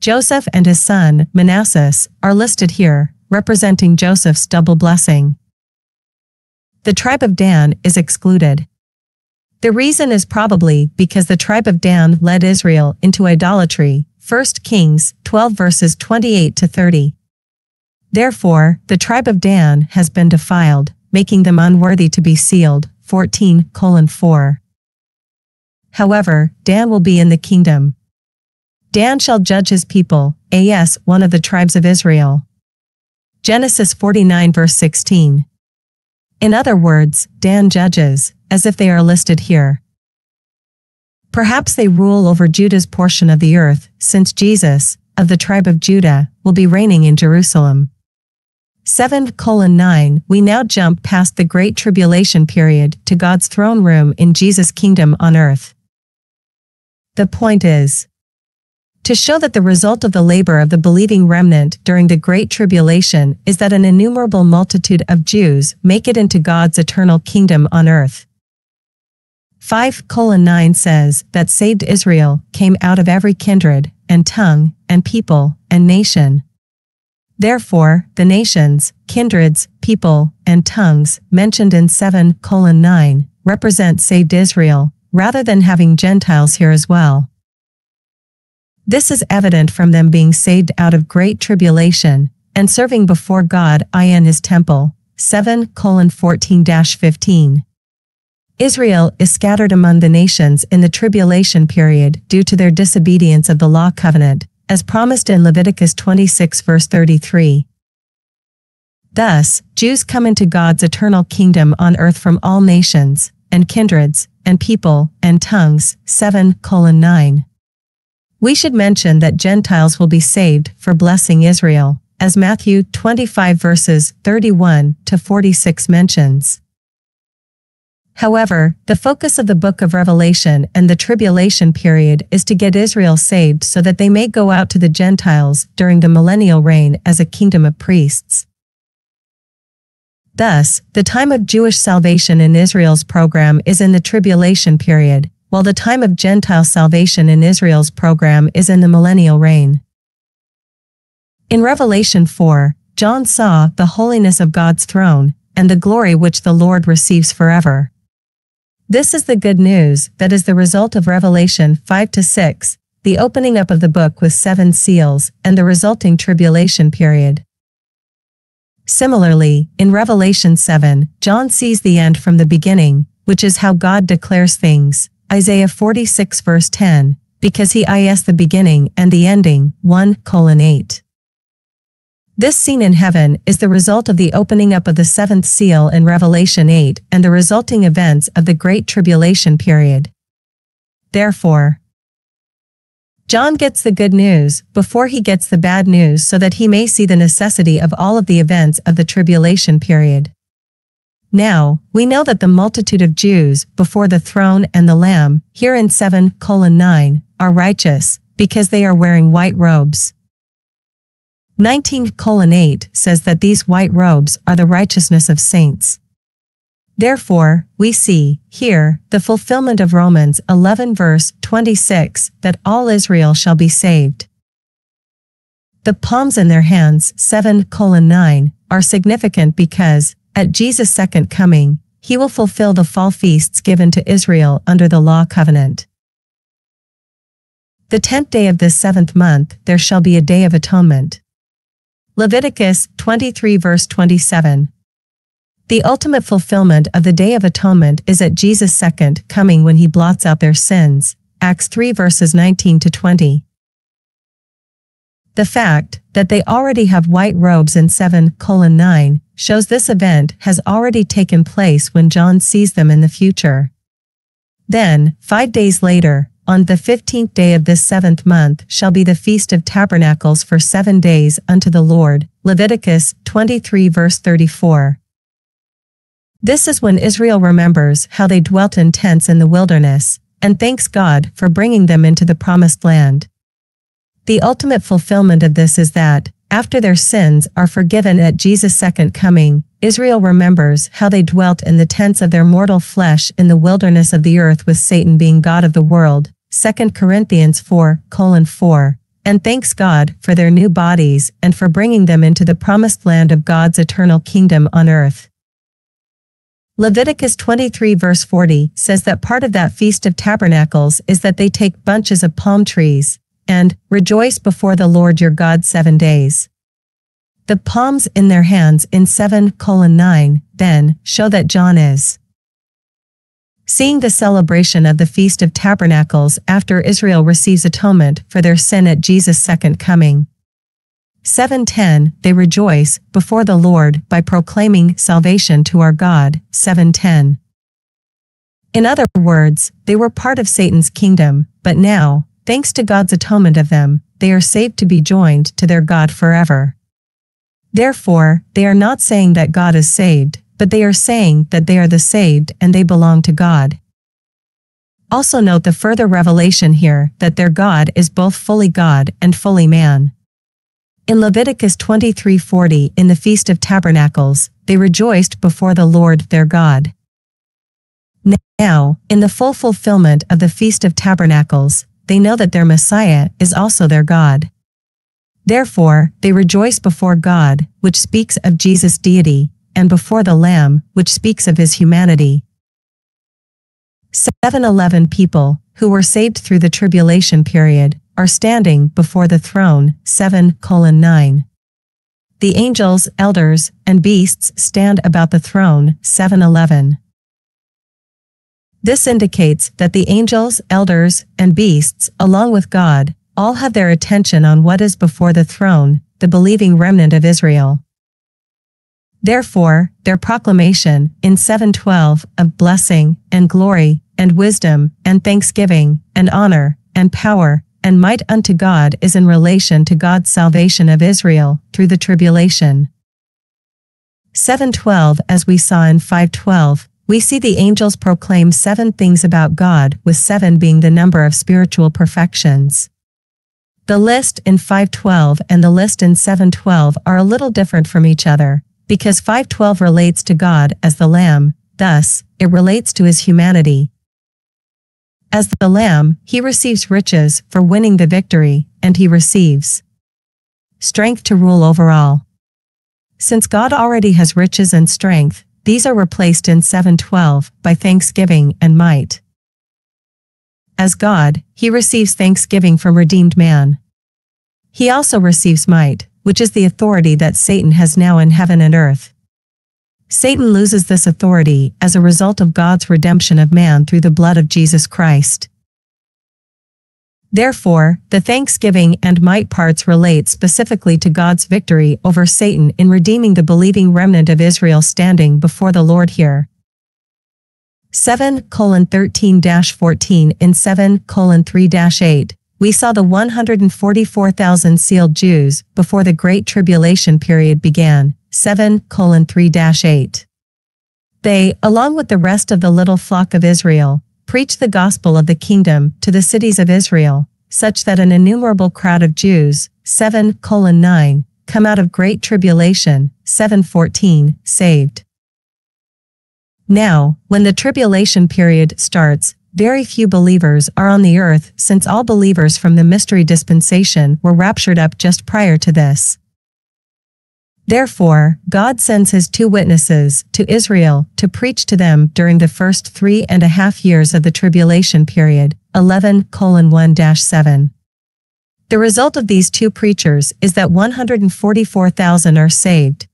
Joseph and his son, Manasseh, are listed here, representing Joseph's double blessing. The tribe of Dan is excluded. The reason is probably because the tribe of Dan led Israel into idolatry, 1 Kings 12 verses 28 to 30. Therefore, the tribe of Dan has been defiled, making them unworthy to be sealed. 14 colon 4. However, Dan will be in the kingdom. Dan shall judge his people, as one of the tribes of Israel. Genesis 49 verse 16. In other words, Dan judges, as if they are listed here. Perhaps they rule over Judah's portion of the earth, since Jesus, of the tribe of Judah, will be reigning in Jerusalem. 7 colon 9 We now jump past the Great Tribulation period to God's throne room in Jesus' kingdom on earth. The point is to show that the result of the labor of the believing remnant during the Great Tribulation is that an innumerable multitude of Jews make it into God's eternal kingdom on earth. 5 colon 9 says that saved Israel came out of every kindred, and tongue, and people, and nation. Therefore, the nations, kindreds, people, and tongues mentioned in 7 colon 9 represent saved Israel, rather than having Gentiles here as well. This is evident from them being saved out of great tribulation and serving before God I in his temple. 7 colon 14 15. Israel is scattered among the nations in the tribulation period due to their disobedience of the law covenant, as promised in Leviticus 26 verse 33. Thus, Jews come into God's eternal kingdom on earth from all nations, and kindreds, and people, and tongues, 7 colon 9. We should mention that Gentiles will be saved for blessing Israel, as Matthew 25 verses 31 to 46 mentions. However, the focus of the book of Revelation and the tribulation period is to get Israel saved so that they may go out to the Gentiles during the millennial reign as a kingdom of priests. Thus, the time of Jewish salvation in Israel's program is in the tribulation period, while the time of Gentile salvation in Israel's program is in the millennial reign. In Revelation 4, John saw the holiness of God's throne and the glory which the Lord receives forever. This is the good news that is the result of Revelation 5 to 6, the opening up of the book with seven seals, and the resulting tribulation period. Similarly, in Revelation 7, John sees the end from the beginning, which is how God declares things, Isaiah 46 verse 10, because he is the beginning and the ending, 1 colon 8. This scene in heaven is the result of the opening up of the seventh seal in Revelation 8 and the resulting events of the Great Tribulation period. Therefore, John gets the good news before he gets the bad news so that he may see the necessity of all of the events of the tribulation period. Now, we know that the multitude of Jews before the throne and the Lamb, here in 7 colon 9, are righteous, because they are wearing white robes. 19 colon 8 says that these white robes are the righteousness of saints. Therefore, we see, here, the fulfillment of Romans 11 verse 26, that all Israel shall be saved. The palms in their hands 7 colon 9 are significant because, at Jesus' second coming, he will fulfill the fall feasts given to Israel under the law covenant. The tenth day of this seventh month there shall be a day of atonement. Leviticus 23 verse 27 the ultimate fulfillment of the Day of Atonement is at Jesus' second coming when he blots out their sins. Acts 3 verses 19 to 20. The fact that they already have white robes in 7 colon 9 shows this event has already taken place when John sees them in the future. Then, five days later, on the fifteenth day of this seventh month shall be the Feast of Tabernacles for seven days unto the Lord. Leviticus 23 verse 34. This is when Israel remembers how they dwelt in tents in the wilderness, and thanks God for bringing them into the promised land. The ultimate fulfillment of this is that, after their sins are forgiven at Jesus' second coming, Israel remembers how they dwelt in the tents of their mortal flesh in the wilderness of the earth with Satan being God of the world, 2 Corinthians 4, colon 4, and thanks God for their new bodies and for bringing them into the promised land of God's eternal kingdom on earth. Leviticus 23 verse 40 says that part of that Feast of Tabernacles is that they take bunches of palm trees and rejoice before the Lord your God seven days. The palms in their hands in 7 colon 9 then show that John is seeing the celebration of the Feast of Tabernacles after Israel receives atonement for their sin at Jesus' second coming. 710 They rejoice before the Lord by proclaiming salvation to our God. 710 In other words, they were part of Satan's kingdom, but now, thanks to God's atonement of them, they are saved to be joined to their God forever. Therefore, they are not saying that God is saved, but they are saying that they are the saved and they belong to God. Also note the further revelation here that their God is both fully God and fully man. In Leviticus 23:40 in the Feast of Tabernacles, they rejoiced before the Lord their God. Now, in the full fulfillment of the Feast of Tabernacles, they know that their Messiah is also their God. Therefore, they rejoice before God, which speaks of Jesus' deity, and before the Lamb, which speaks of his humanity. 711 people, who were saved through the tribulation period, are standing before the throne, 7 colon 9. The angels, elders, and beasts stand about the throne, 711. This indicates that the angels, elders, and beasts, along with God, all have their attention on what is before the throne, the believing remnant of Israel. Therefore, their proclamation, in 712, of blessing, and glory, and wisdom, and thanksgiving, and honor, and power, and might unto God is in relation to God's salvation of Israel through the tribulation. 712 As we saw in 512, we see the angels proclaim seven things about God, with seven being the number of spiritual perfections. The list in 512 and the list in 712 are a little different from each other, because 512 relates to God as the Lamb, thus, it relates to his humanity, as the Lamb, he receives riches for winning the victory, and he receives strength to rule over all. Since God already has riches and strength, these are replaced in 712 by thanksgiving and might. As God, he receives thanksgiving from redeemed man. He also receives might, which is the authority that Satan has now in heaven and earth. Satan loses this authority as a result of God's redemption of man through the blood of Jesus Christ. Therefore, the thanksgiving and might parts relate specifically to God's victory over Satan in redeeming the believing remnant of Israel standing before the Lord here. 7 13 14 in 7 3 8, we saw the 144,000 sealed Jews before the Great Tribulation period began. 7 3-8. They, along with the rest of the little flock of Israel, preached the gospel of the kingdom to the cities of Israel, such that an innumerable crowd of Jews, 7 9, come out of great tribulation, 714, saved. Now, when the tribulation period starts, very few believers are on the earth since all believers from the mystery dispensation were raptured up just prior to this. Therefore, God sends his two witnesses to Israel to preach to them during the first three and a half years of the tribulation period, 11 1 7. The result of these two preachers is that 144,000 are saved.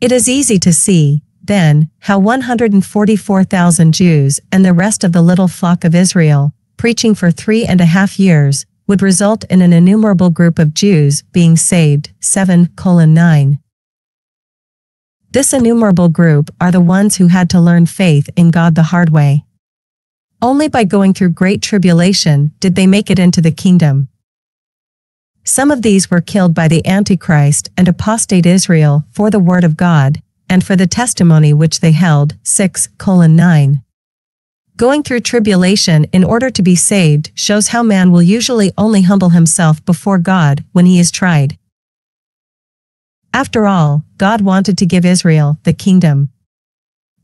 It is easy to see, then, how 144,000 Jews and the rest of the little flock of Israel, preaching for three and a half years, would result in an innumerable group of Jews being saved, 7 9. This innumerable group are the ones who had to learn faith in God the hard way. Only by going through great tribulation did they make it into the kingdom. Some of these were killed by the Antichrist and apostate Israel for the word of God, and for the testimony which they held, 6 9. Going through tribulation in order to be saved shows how man will usually only humble himself before God when he is tried. After all, God wanted to give Israel the kingdom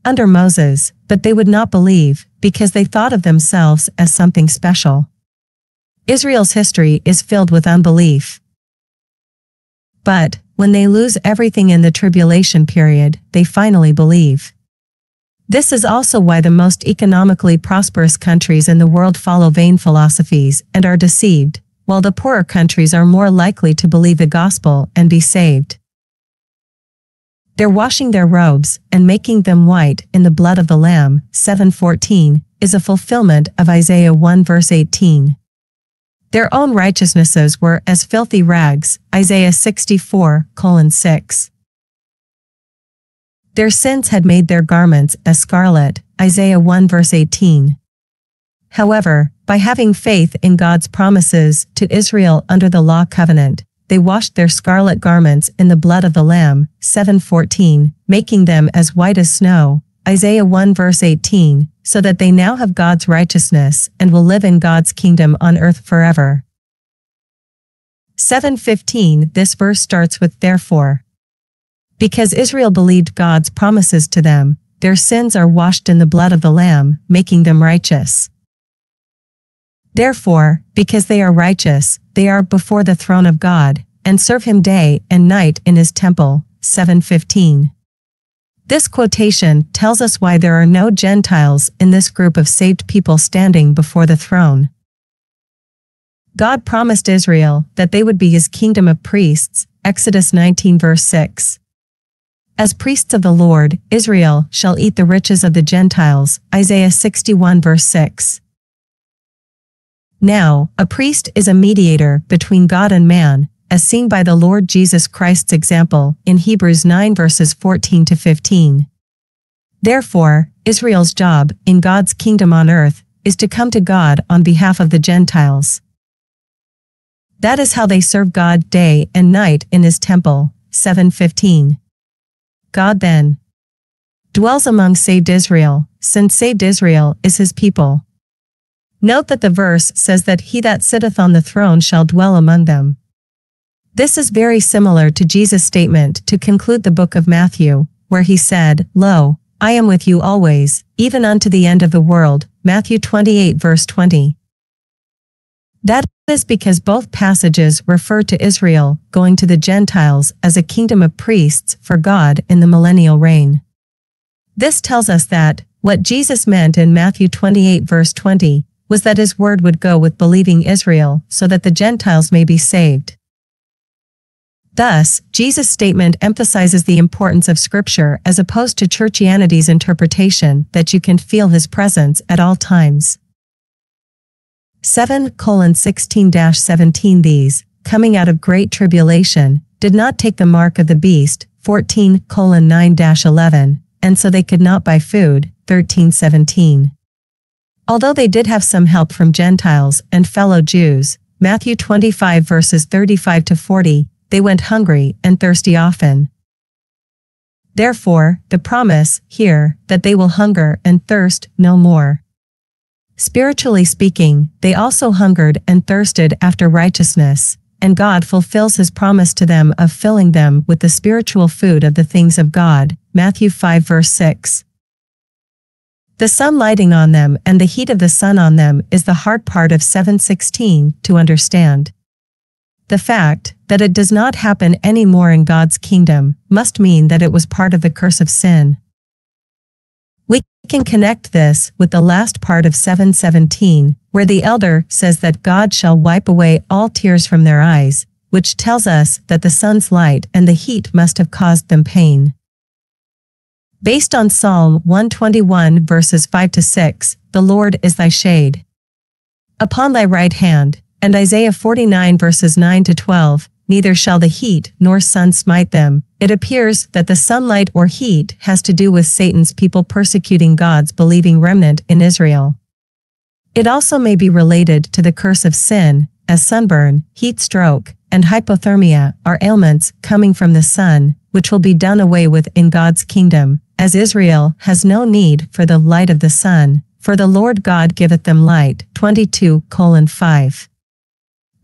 under Moses, but they would not believe because they thought of themselves as something special. Israel's history is filled with unbelief. But, when they lose everything in the tribulation period, they finally believe. This is also why the most economically prosperous countries in the world follow vain philosophies and are deceived, while the poorer countries are more likely to believe the gospel and be saved. Their washing their robes and making them white in the blood of the Lamb, 714, is a fulfillment of Isaiah 1 verse 18. Their own righteousnesses were as filthy rags, Isaiah 64, colon 6. Their sins had made their garments as scarlet, Isaiah 1 verse 18. However, by having faith in God's promises to Israel under the law covenant, they washed their scarlet garments in the blood of the Lamb, 714, making them as white as snow, Isaiah 1 verse 18, so that they now have God's righteousness and will live in God's kingdom on earth forever. 715 This verse starts with therefore. Because Israel believed God's promises to them, their sins are washed in the blood of the Lamb, making them righteous. Therefore, because they are righteous, they are before the throne of God, and serve him day and night in his temple. 715. This quotation tells us why there are no Gentiles in this group of saved people standing before the throne. God promised Israel that they would be his kingdom of priests, Exodus 19 verse 6. As priests of the Lord, Israel shall eat the riches of the Gentiles. Isaiah 61 verse 6. Now, a priest is a mediator between God and man, as seen by the Lord Jesus Christ's example in Hebrews 9 verses 14 to 15. Therefore, Israel's job in God's kingdom on earth is to come to God on behalf of the Gentiles. That is how they serve God day and night in his temple. 715. God then dwells among saved Israel, since saved Israel is his people. Note that the verse says that he that sitteth on the throne shall dwell among them. This is very similar to Jesus' statement to conclude the book of Matthew, where he said, Lo, I am with you always, even unto the end of the world, Matthew 28 verse 20. That is because both passages refer to Israel going to the Gentiles as a kingdom of priests for God in the millennial reign. This tells us that, what Jesus meant in Matthew 28 verse 20, was that his word would go with believing Israel so that the Gentiles may be saved. Thus, Jesus' statement emphasizes the importance of Scripture as opposed to churchianity's interpretation that you can feel his presence at all times. 7 16 17 These, coming out of great tribulation, did not take the mark of the beast, 14 9 11, and so they could not buy food, 13 17. Although they did have some help from Gentiles and fellow Jews, Matthew 25 verses 35 to 40, they went hungry and thirsty often. Therefore, the promise, here, that they will hunger and thirst no more. Spiritually speaking, they also hungered and thirsted after righteousness, and God fulfills his promise to them of filling them with the spiritual food of the things of God. Matthew 5 verse 6. The sun lighting on them and the heat of the sun on them is the hard part of 716 to understand. The fact that it does not happen anymore in God's kingdom must mean that it was part of the curse of sin. We can connect this with the last part of 717, where the elder says that God shall wipe away all tears from their eyes, which tells us that the sun's light and the heat must have caused them pain. Based on Psalm 121 verses 5 to 6, the Lord is thy shade. Upon thy right hand, and Isaiah 49 verses 9 to 12, neither shall the heat nor sun smite them. It appears that the sunlight or heat has to do with Satan's people persecuting God's believing remnant in Israel. It also may be related to the curse of sin, as sunburn, heat stroke, and hypothermia are ailments coming from the sun, which will be done away with in God's kingdom, as Israel has no need for the light of the sun, for the Lord God giveth them light. 22 colon 5.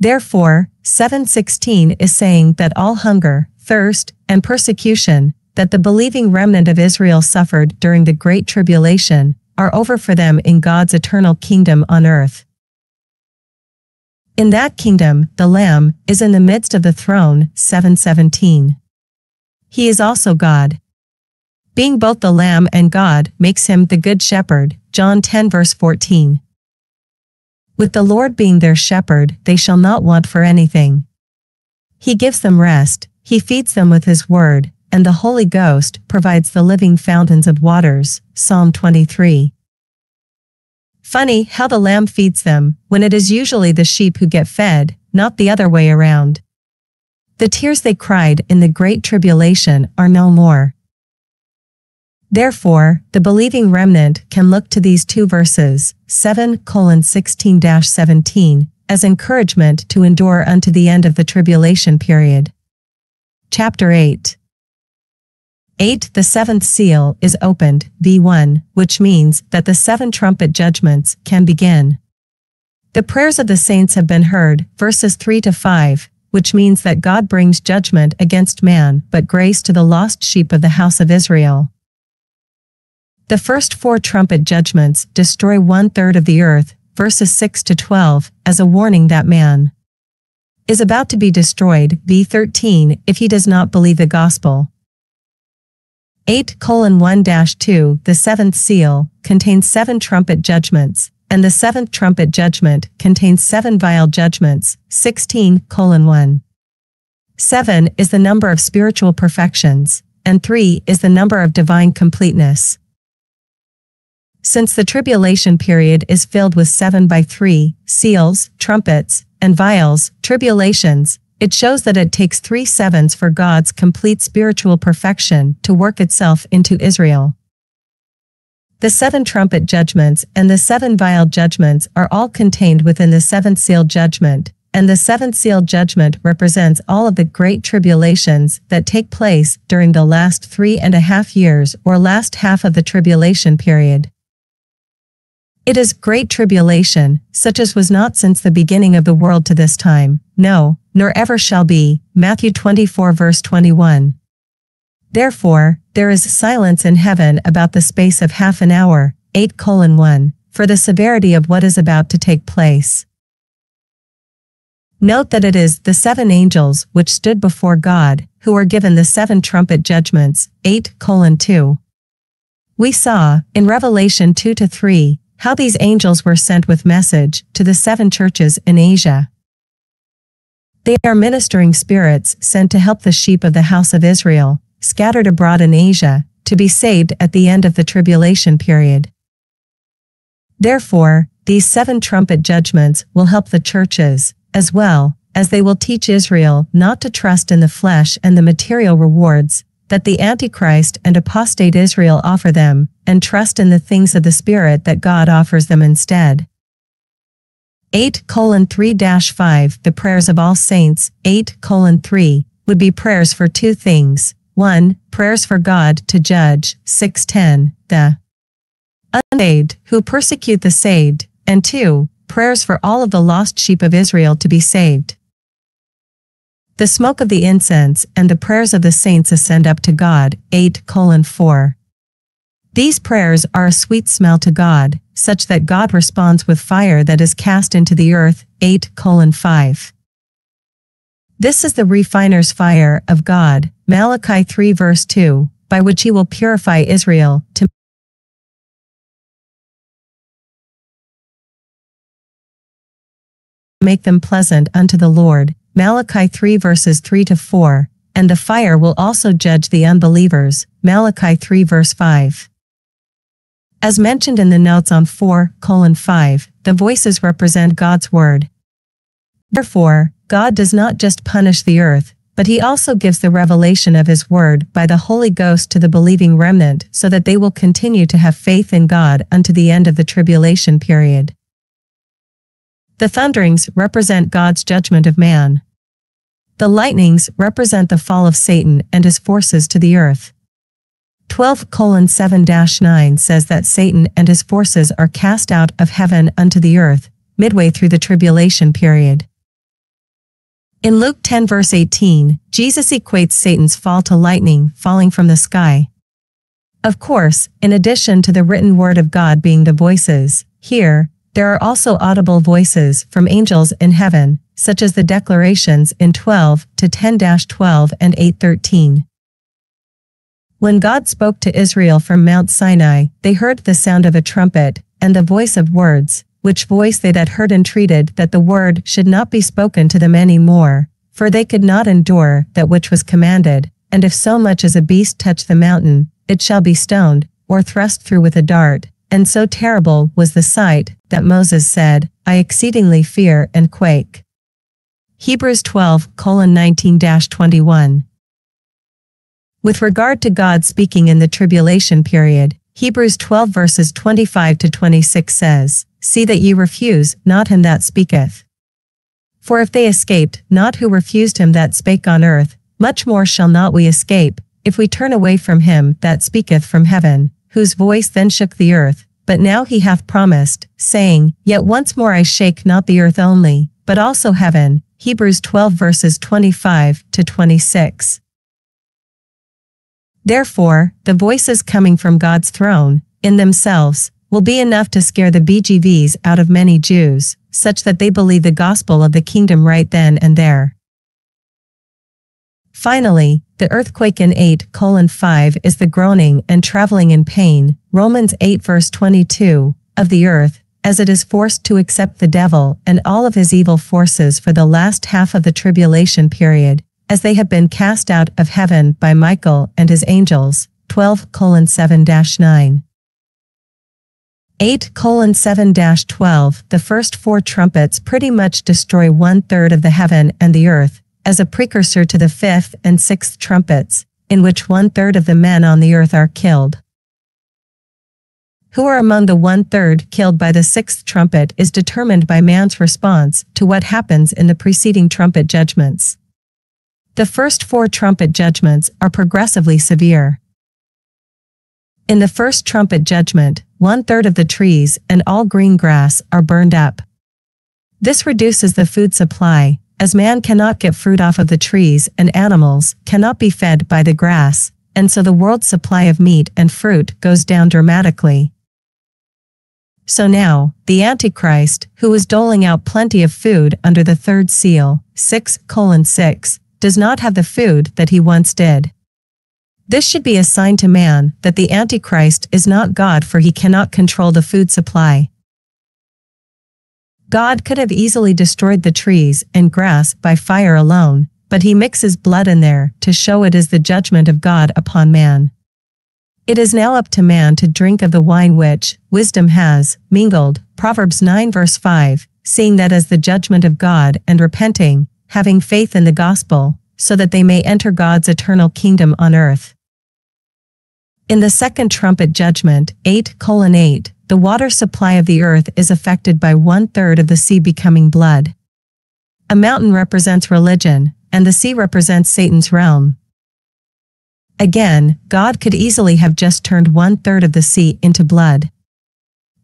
Therefore, 716 is saying that all hunger, thirst, and persecution that the believing remnant of Israel suffered during the Great Tribulation are over for them in God's eternal kingdom on earth. In that kingdom, the Lamb is in the midst of the throne, 717. He is also God. Being both the Lamb and God makes him the Good Shepherd, John 10 verse 14. With the Lord being their shepherd, they shall not want for anything. He gives them rest, he feeds them with his word, and the Holy Ghost provides the living fountains of waters. Psalm 23. Funny how the lamb feeds them, when it is usually the sheep who get fed, not the other way around. The tears they cried in the great tribulation are no more. Therefore, the believing remnant can look to these two verses, 7 16 17, as encouragement to endure unto the end of the tribulation period. Chapter 8 8. The seventh seal is opened, V1, which means that the seven trumpet judgments can begin. The prayers of the saints have been heard, verses 3 to 5, which means that God brings judgment against man, but grace to the lost sheep of the house of Israel. The first four trumpet judgments destroy one third of the earth, verses 6 to 12, as a warning that man is about to be destroyed, v13, if he does not believe the gospel. 8 1 2, the seventh seal, contains seven trumpet judgments, and the seventh trumpet judgment contains seven vial judgments, 16 1. 7 is the number of spiritual perfections, and 3 is the number of divine completeness. Since the tribulation period is filled with 7 by 3, seals, trumpets, and vials, tribulations, it shows that it takes three sevens for God's complete spiritual perfection to work itself into Israel. The seven trumpet judgments and the seven vial judgments are all contained within the seventh seal judgment, and the seventh seal judgment represents all of the great tribulations that take place during the last three and a half years or last half of the tribulation period. It is great tribulation, such as was not since the beginning of the world to this time, no, nor ever shall be. Matthew 24 verse 21. Therefore, there is silence in heaven about the space of half an hour, 8 colon 1, for the severity of what is about to take place. Note that it is the seven angels which stood before God, who are given the seven trumpet judgments, 8 colon 2. We saw, in Revelation 2 to 3, how these angels were sent with message to the seven churches in Asia. They are ministering spirits sent to help the sheep of the house of Israel, scattered abroad in Asia, to be saved at the end of the tribulation period. Therefore, these seven trumpet judgments will help the churches, as well, as they will teach Israel not to trust in the flesh and the material rewards, that the Antichrist and apostate Israel offer them, and trust in the things of the Spirit that God offers them instead. 8 colon 3 5 The prayers of all saints, 8 colon 3, would be prayers for two things. 1. Prayers for God to judge, 610, the unsaved, who persecute the saved, and 2. Prayers for all of the lost sheep of Israel to be saved. The smoke of the incense and the prayers of the saints ascend up to God. 8 colon 4. These prayers are a sweet smell to God, such that God responds with fire that is cast into the earth. 8 colon 5. This is the refiner's fire of God, Malachi 3 verse 2, by which he will purify Israel, to make them pleasant unto the Lord, Malachi 3 verses 3 to 4, and the fire will also judge the unbelievers, Malachi 3 verse 5. As mentioned in the notes on 4, colon 5, the voices represent God's word. Therefore, God does not just punish the earth, but he also gives the revelation of his word by the Holy Ghost to the believing remnant so that they will continue to have faith in God unto the end of the tribulation period. The thunderings represent God's judgment of man. The lightnings represent the fall of Satan and his forces to the earth. 12 7 9 says that Satan and his forces are cast out of heaven unto the earth, midway through the tribulation period. In Luke 10 verse 18, Jesus equates Satan's fall to lightning falling from the sky. Of course, in addition to the written word of God being the voices, here, there are also audible voices from angels in heaven, such as the declarations in 12 to 10-12 and 8:13. When God spoke to Israel from Mount Sinai, they heard the sound of a trumpet and the voice of words, which voice they that heard entreated that the word should not be spoken to them any more, for they could not endure that which was commanded, and if so much as a beast touch the mountain, it shall be stoned, or thrust through with a dart. And so terrible was the sight, that Moses said, I exceedingly fear and quake. Hebrews 12, 19-21 With regard to God speaking in the tribulation period, Hebrews 12 verses 25 to 26 says, See that ye refuse not him that speaketh. For if they escaped not who refused him that spake on earth, much more shall not we escape, if we turn away from him that speaketh from heaven, whose voice then shook the earth, but now he hath promised, saying, Yet once more I shake not the earth only, but also heaven. Hebrews 12 verses 25 to 26. Therefore, the voices coming from God's throne, in themselves, will be enough to scare the BGVs out of many Jews, such that they believe the gospel of the kingdom right then and there. Finally, the earthquake in 8 colon 5 is the groaning and travailing in pain, Romans 8 verse 22, of the earth, as it is forced to accept the devil and all of his evil forces for the last half of the tribulation period, as they have been cast out of heaven by Michael and his angels. 12 7 9. 8 7 12 The first four trumpets pretty much destroy one third of the heaven and the earth, as a precursor to the fifth and sixth trumpets, in which one third of the men on the earth are killed. Who are among the one third killed by the sixth trumpet is determined by man's response to what happens in the preceding trumpet judgments. The first four trumpet judgments are progressively severe. In the first trumpet judgment, one third of the trees and all green grass are burned up. This reduces the food supply, as man cannot get fruit off of the trees and animals cannot be fed by the grass, and so the world's supply of meat and fruit goes down dramatically. So now, the Antichrist, who is doling out plenty of food under the third seal, 6 colon 6, does not have the food that he once did. This should be a sign to man that the Antichrist is not God for he cannot control the food supply. God could have easily destroyed the trees and grass by fire alone, but he mixes blood in there to show it is the judgment of God upon man. It is now up to man to drink of the wine which wisdom has mingled. Proverbs 9 verse 5, seeing that as the judgment of God and repenting, having faith in the gospel, so that they may enter God's eternal kingdom on earth. In the second trumpet judgment, 8 colon 8, the water supply of the earth is affected by one third of the sea becoming blood. A mountain represents religion, and the sea represents Satan's realm. Again, God could easily have just turned one third of the sea into blood.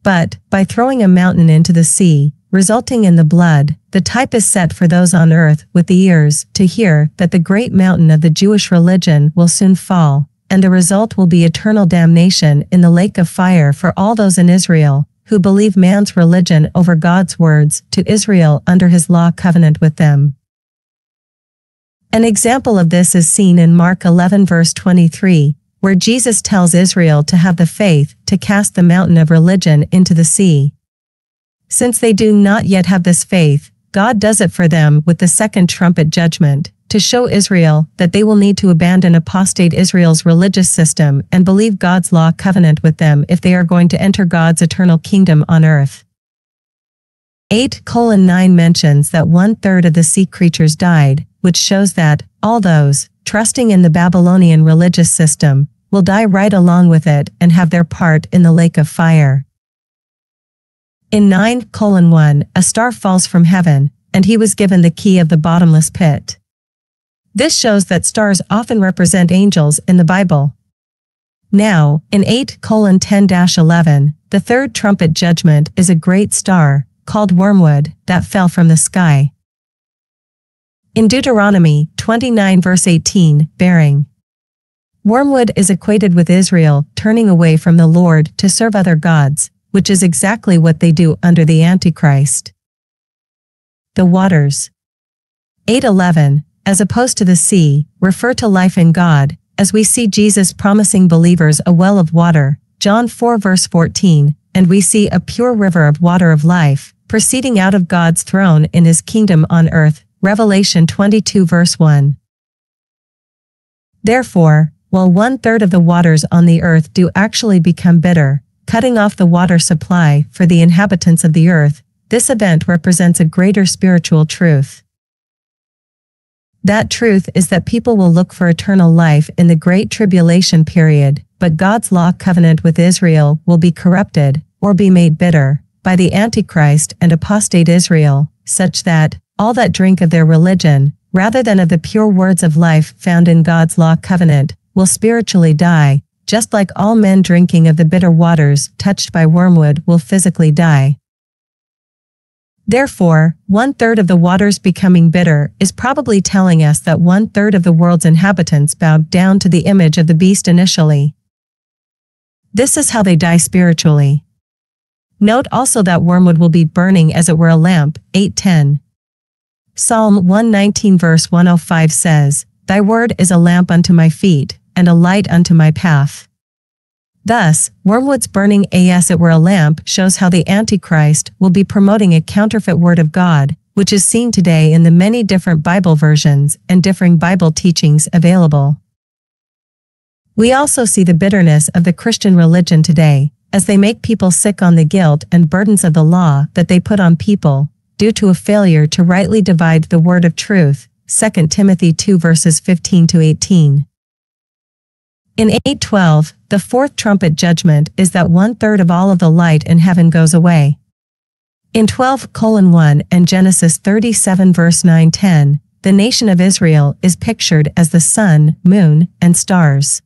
But, by throwing a mountain into the sea, resulting in the blood, the type is set for those on earth with the ears to hear that the great mountain of the Jewish religion will soon fall, and the result will be eternal damnation in the lake of fire for all those in Israel who believe man's religion over God's words to Israel under his law covenant with them. An example of this is seen in Mark 11 verse 23, where Jesus tells Israel to have the faith to cast the mountain of religion into the sea. Since they do not yet have this faith, God does it for them with the second trumpet judgment, to show Israel that they will need to abandon apostate Israel's religious system and believe God's law covenant with them if they are going to enter God's eternal kingdom on earth. 8 colon 9 mentions that one third of the sea creatures died, which shows that all those trusting in the Babylonian religious system will die right along with it and have their part in the lake of fire. In 9 colon 1, a star falls from heaven, and he was given the key of the bottomless pit. This shows that stars often represent angels in the Bible. Now, in 8 colon 10-11, the third trumpet judgment is a great star, called wormwood, that fell from the sky. In Deuteronomy 29 verse 18, bearing. Wormwood is equated with Israel turning away from the Lord to serve other gods, which is exactly what they do under the Antichrist. The waters. 811, as opposed to the sea, refer to life in God, as we see Jesus promising believers a well of water, John 4 verse 14, and we see a pure river of water of life, proceeding out of God's throne in his kingdom on earth, Revelation 22 verse 1. Therefore, while one third of the waters on the earth do actually become bitter, cutting off the water supply for the inhabitants of the earth, this event represents a greater spiritual truth. That truth is that people will look for eternal life in the Great Tribulation period, but God's law covenant with Israel will be corrupted, or be made bitter, by the Antichrist and apostate Israel, such that, all that drink of their religion, rather than of the pure words of life found in God's law covenant, will spiritually die, just like all men drinking of the bitter waters touched by wormwood will physically die. Therefore, one third of the waters becoming bitter is probably telling us that one third of the world's inhabitants bowed down to the image of the beast initially. This is how they die spiritually. Note also that wormwood will be burning as it were a lamp, 810. Psalm 119 verse 105 says, Thy word is a lamp unto my feet, and a light unto my path. Thus, Wormwood's burning as it were a lamp shows how the Antichrist will be promoting a counterfeit word of God, which is seen today in the many different Bible versions and differing Bible teachings available. We also see the bitterness of the Christian religion today, as they make people sick on the guilt and burdens of the law that they put on people, due to a failure to rightly divide the word of truth, 2 Timothy 2 verses 15 to 18. In 812, the fourth trumpet judgment is that one third of all of the light in heaven goes away. In 12 colon 1 and Genesis 37 verse 9 10, the nation of Israel is pictured as the sun, moon, and stars.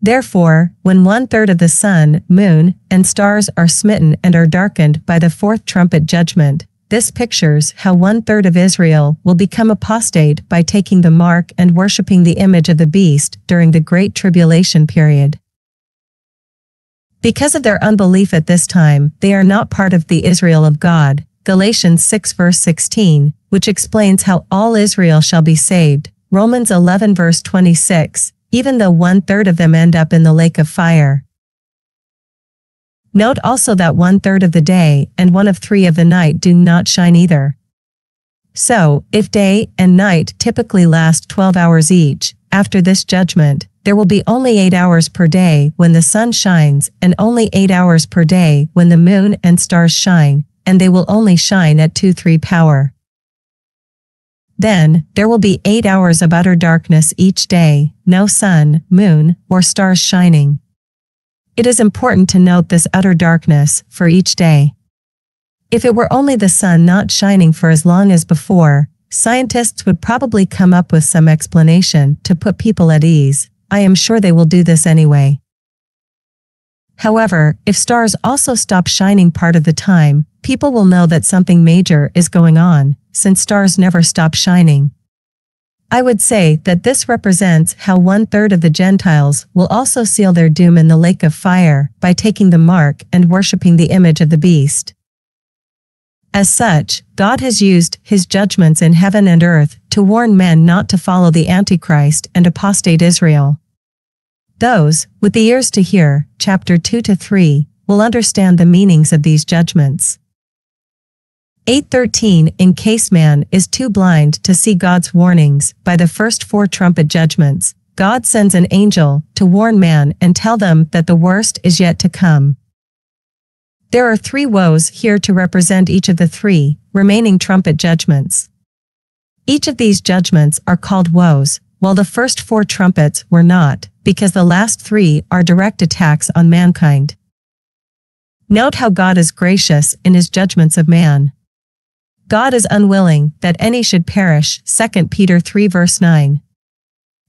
Therefore, when one third of the sun, moon, and stars are smitten and are darkened by the fourth trumpet judgment, this pictures how one third of Israel will become apostate by taking the mark and worshipping the image of the beast during the Great Tribulation period. Because of their unbelief at this time, they are not part of the Israel of God. Galatians 6 verse 16, which explains how all Israel shall be saved. Romans 11 verse 26, even though one third of them end up in the lake of fire. Note also that one third of the day and one of three of the night do not shine either. So, if day and night typically last 12 hours each, after this judgment, there will be only 8 hours per day when the sun shines and only 8 hours per day when the moon and stars shine, and they will only shine at 2-3 power. Then, there will be 8 hours of utter darkness each day, no sun, moon, or stars shining. It is important to note this utter darkness for each day. If it were only the sun not shining for as long as before, scientists would probably come up with some explanation to put people at ease. I am sure they will do this anyway. However, if stars also stop shining part of the time, people will know that something major is going on, since stars never stop shining. I would say that this represents how one third of the Gentiles will also seal their doom in the lake of fire by taking the mark and worshipping the image of the beast. As such, God has used his judgments in heaven and earth to warn men not to follow the Antichrist and apostate Israel. Those, with the ears to hear, chapter 2 to 3, will understand the meanings of these judgments. 813 In case man is too blind to see God's warnings by the first four trumpet judgments, God sends an angel to warn man and tell them that the worst is yet to come. There are three woes here to represent each of the three remaining trumpet judgments. Each of these judgments are called woes, while the first four trumpets were not, because the last three are direct attacks on mankind. Note how God is gracious in his judgments of man. God is unwilling that any should perish 2 Peter 3 verse 9.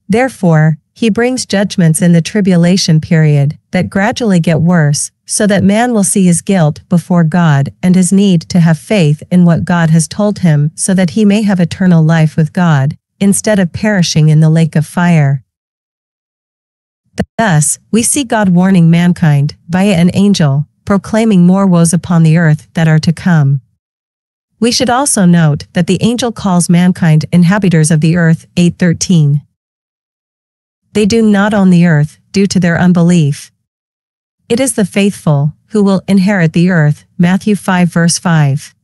Therefore, he brings judgments in the tribulation period that gradually get worse, so that man will see his guilt before God and his need to have faith in what God has told him so that he may have eternal life with God, instead of perishing in the lake of fire. Thus, we see God warning mankind, via an angel, proclaiming more woes upon the earth that are to come. We should also note that the angel calls mankind inhabitants of the earth 813. They do not own the earth due to their unbelief. It is the faithful who will inherit the earth Matthew 5 verse 5.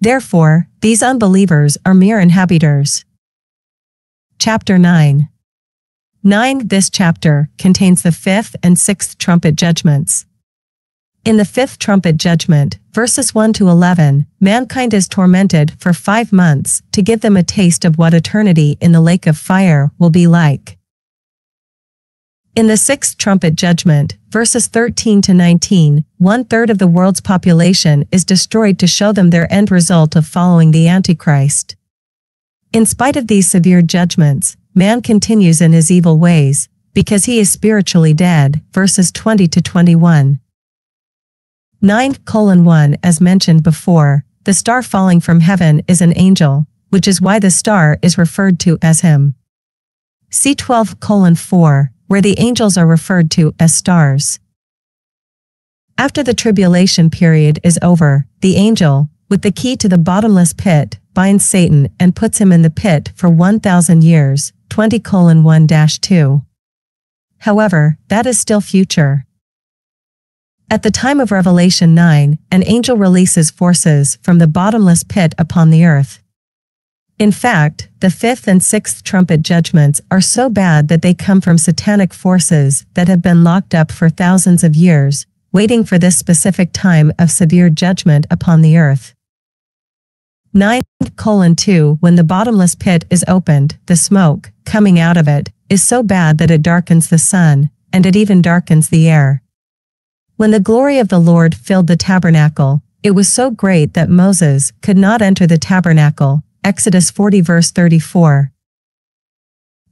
Therefore, these unbelievers are mere inhabitants. Chapter 9 9 This chapter contains the fifth and sixth trumpet judgments. In the fifth trumpet judgment, verses 1 to 11, mankind is tormented for five months to give them a taste of what eternity in the lake of fire will be like. In the sixth trumpet judgment, verses 13 to 19, one third of the world's population is destroyed to show them their end result of following the Antichrist. In spite of these severe judgments, man continues in his evil ways, because he is spiritually dead, verses 20 to 21. 9 colon 1 As mentioned before, the star falling from heaven is an angel, which is why the star is referred to as him. See 12 colon 4, where the angels are referred to as stars. After the tribulation period is over, the angel, with the key to the bottomless pit, binds Satan and puts him in the pit for 1,000 years, 20 colon 1 2. However, that is still future. At the time of Revelation 9, an angel releases forces from the bottomless pit upon the earth. In fact, the fifth and sixth trumpet judgments are so bad that they come from satanic forces that have been locked up for thousands of years, waiting for this specific time of severe judgment upon the earth. 9 colon 2 When the bottomless pit is opened, the smoke, coming out of it, is so bad that it darkens the sun, and it even darkens the air. When the glory of the Lord filled the tabernacle, it was so great that Moses could not enter the tabernacle. Exodus 40 verse 34.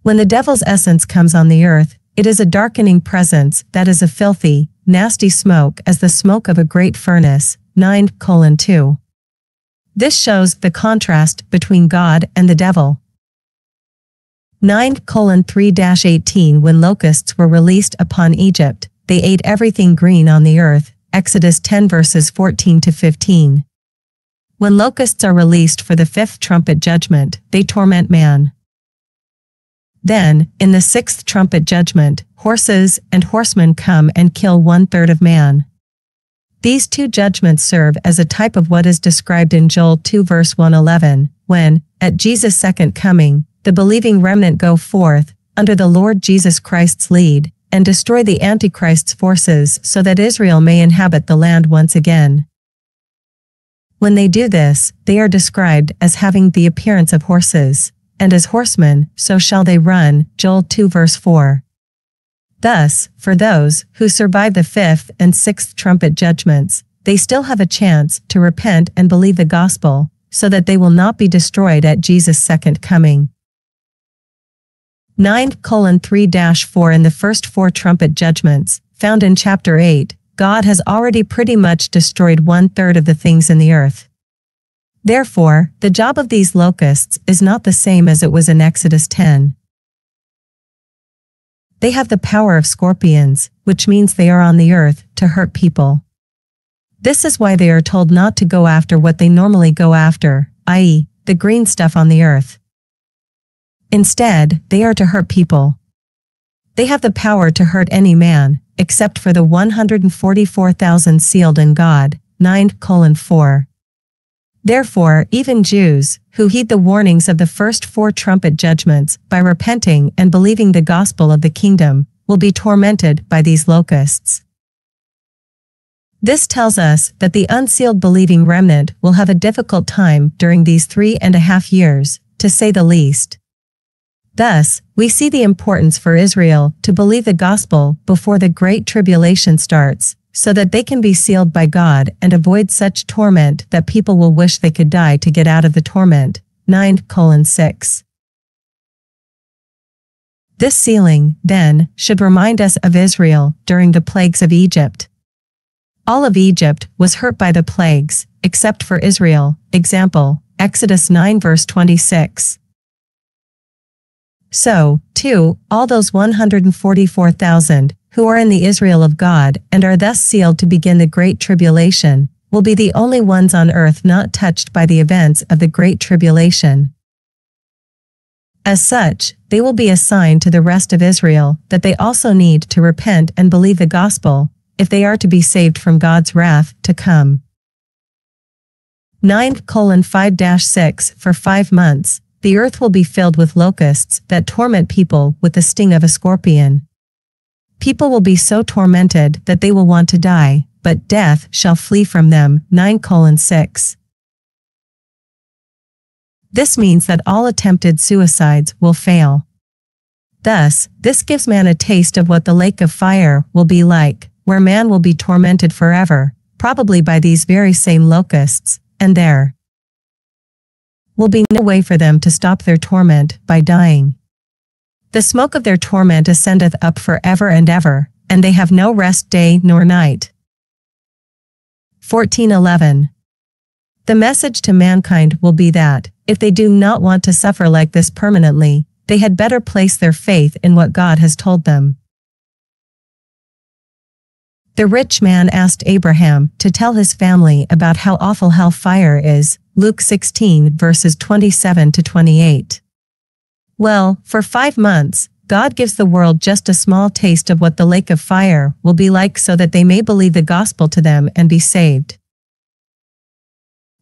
When the devil's essence comes on the earth, it is a darkening presence that is a filthy, nasty smoke as the smoke of a great furnace. 9 colon 2. This shows the contrast between God and the devil. 9 colon 3 18 When locusts were released upon Egypt, they ate everything green on the earth. Exodus 10 verses 14 to 15. When locusts are released for the fifth trumpet judgment, they torment man. Then, in the sixth trumpet judgment, horses and horsemen come and kill one third of man. These two judgments serve as a type of what is described in Joel 2 verse 111, when, at Jesus' second coming, the believing remnant go forth, under the Lord Jesus Christ's lead, and destroy the Antichrist's forces so that Israel may inhabit the land once again. When they do this, they are described as having the appearance of horses, and as horsemen, so shall they run, Joel 2 verse 4. Thus, for those who survive the fifth and sixth trumpet judgments, they still have a chance to repent and believe the gospel, so that they will not be destroyed at Jesus' second coming. 9 colon 3 4 in the first four trumpet judgments, found in chapter 8, God has already pretty much destroyed one third of the things in the earth. Therefore, the job of these locusts is not the same as it was in Exodus 10. They have the power of scorpions, which means they are on the earth to hurt people. This is why they are told not to go after what they normally go after, i.e., the green stuff on the earth. Instead, they are to hurt people. They have the power to hurt any man, except for the 144,000 sealed in God, 9 colon 4. Therefore, even Jews, who heed the warnings of the first four trumpet judgments by repenting and believing the gospel of the kingdom, will be tormented by these locusts. This tells us that the unsealed believing remnant will have a difficult time during these three and a half years, to say the least. Thus, we see the importance for Israel to believe the gospel before the Great Tribulation starts, so that they can be sealed by God and avoid such torment that people will wish they could die to get out of the torment. 9 6. This sealing, then, should remind us of Israel during the plagues of Egypt. All of Egypt was hurt by the plagues, except for Israel. Example, Exodus 9 verse 26. So, too, all those 144,000, who are in the Israel of God and are thus sealed to begin the Great Tribulation, will be the only ones on earth not touched by the events of the Great Tribulation. As such, they will be a sign to the rest of Israel that they also need to repent and believe the gospel, if they are to be saved from God's wrath to come. 9 colon 5 6 For five months, the earth will be filled with locusts that torment people with the sting of a scorpion. People will be so tormented that they will want to die, but death shall flee from them. 9 colon 6. This means that all attempted suicides will fail. Thus, this gives man a taste of what the lake of fire will be like, where man will be tormented forever, probably by these very same locusts, and there will be no way for them to stop their torment by dying. The smoke of their torment ascendeth up for ever and ever, and they have no rest day nor night. 1411. The message to mankind will be that, if they do not want to suffer like this permanently, they had better place their faith in what God has told them. The rich man asked Abraham to tell his family about how awful hell fire is, Luke 16 verses 27 to 28. Well, for five months, God gives the world just a small taste of what the lake of fire will be like so that they may believe the gospel to them and be saved.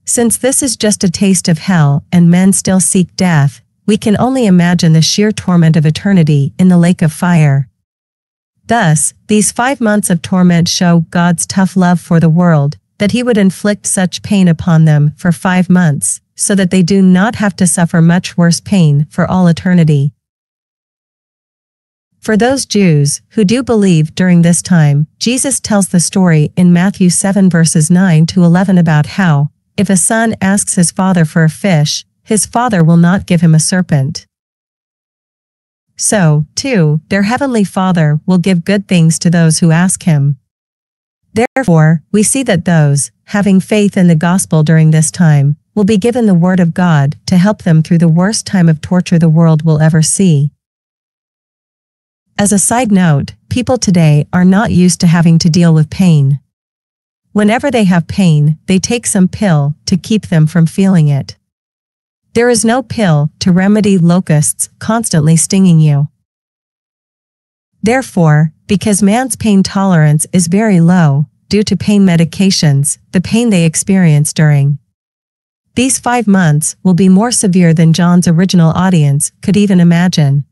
Since this is just a taste of hell and men still seek death, we can only imagine the sheer torment of eternity in the lake of fire. Thus, these five months of torment show God's tough love for the world, that he would inflict such pain upon them for five months, so that they do not have to suffer much worse pain for all eternity. For those Jews who do believe during this time, Jesus tells the story in Matthew 7 verses 9 to 11 about how, if a son asks his father for a fish, his father will not give him a serpent. So, too, their heavenly Father will give good things to those who ask him. Therefore, we see that those, having faith in the gospel during this time, will be given the word of God to help them through the worst time of torture the world will ever see. As a side note, people today are not used to having to deal with pain. Whenever they have pain, they take some pill to keep them from feeling it. There is no pill to remedy locusts constantly stinging you. Therefore, because man's pain tolerance is very low, due to pain medications, the pain they experience during these five months will be more severe than John's original audience could even imagine.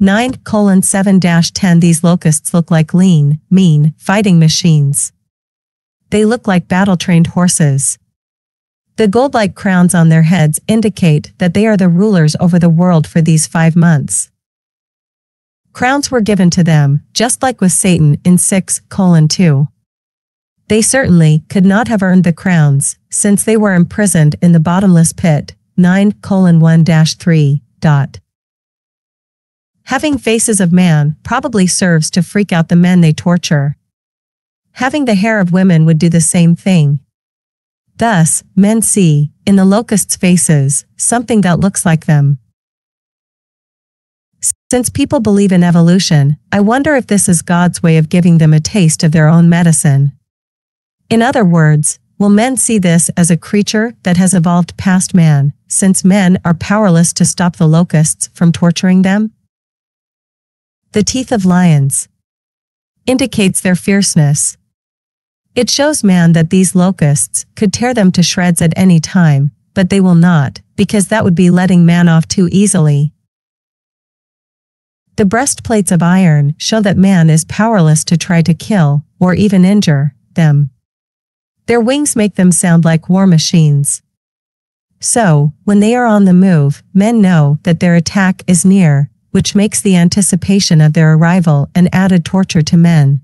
9 colon 7 10 These locusts look like lean, mean, fighting machines. They look like battle trained horses. The gold like crowns on their heads indicate that they are the rulers over the world for these five months. Crowns were given to them, just like with Satan in 6 colon 2. They certainly could not have earned the crowns, since they were imprisoned in the bottomless pit. 9 colon 1 3. Dot. Having faces of man probably serves to freak out the men they torture. Having the hair of women would do the same thing. Thus, men see, in the locusts' faces, something that looks like them. Since people believe in evolution, I wonder if this is God's way of giving them a taste of their own medicine. In other words, will men see this as a creature that has evolved past man, since men are powerless to stop the locusts from torturing them? The teeth of lions indicates their fierceness. It shows man that these locusts could tear them to shreds at any time, but they will not, because that would be letting man off too easily. The breastplates of iron show that man is powerless to try to kill, or even injure, them. Their wings make them sound like war machines. So, when they are on the move, men know that their attack is near, which makes the anticipation of their arrival an added torture to men.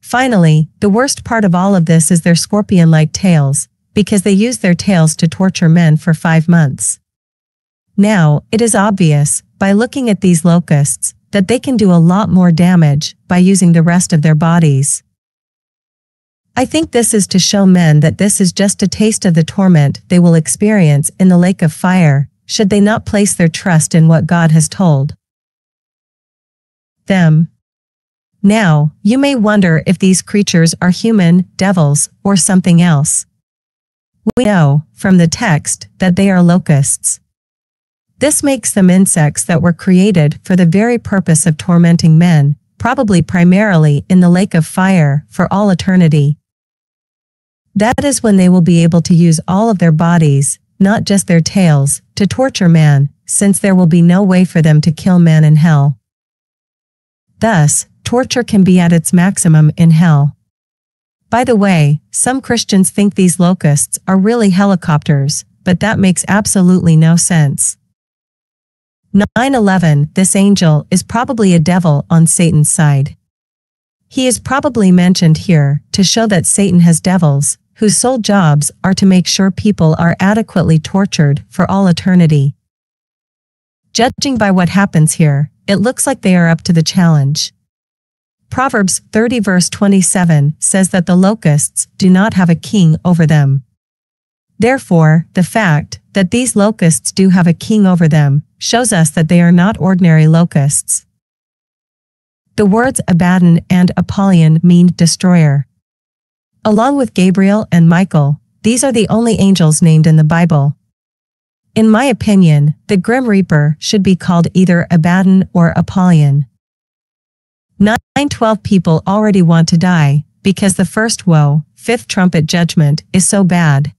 Finally, the worst part of all of this is their scorpion-like tails, because they use their tails to torture men for five months. Now, it is obvious, by looking at these locusts, that they can do a lot more damage by using the rest of their bodies. I think this is to show men that this is just a taste of the torment they will experience in the lake of fire, should they not place their trust in what God has told them. Now, you may wonder if these creatures are human, devils, or something else. We know, from the text, that they are locusts. This makes them insects that were created for the very purpose of tormenting men, probably primarily in the lake of fire for all eternity. That is when they will be able to use all of their bodies, not just their tails, to torture man, since there will be no way for them to kill man in hell. Thus, torture can be at its maximum in hell. By the way, some Christians think these locusts are really helicopters, but that makes absolutely no sense. 9-11, this angel is probably a devil on Satan's side. He is probably mentioned here to show that Satan has devils, whose sole jobs are to make sure people are adequately tortured for all eternity. Judging by what happens here, it looks like they are up to the challenge. Proverbs 30 verse 27 says that the locusts do not have a king over them. Therefore, the fact that these locusts do have a king over them shows us that they are not ordinary locusts. The words Abaddon and Apollyon mean destroyer. Along with Gabriel and Michael, these are the only angels named in the Bible. In my opinion, the Grim Reaper should be called either Abaddon or Apollyon. 912 people already want to die, because the first woe, fifth trumpet judgment, is so bad.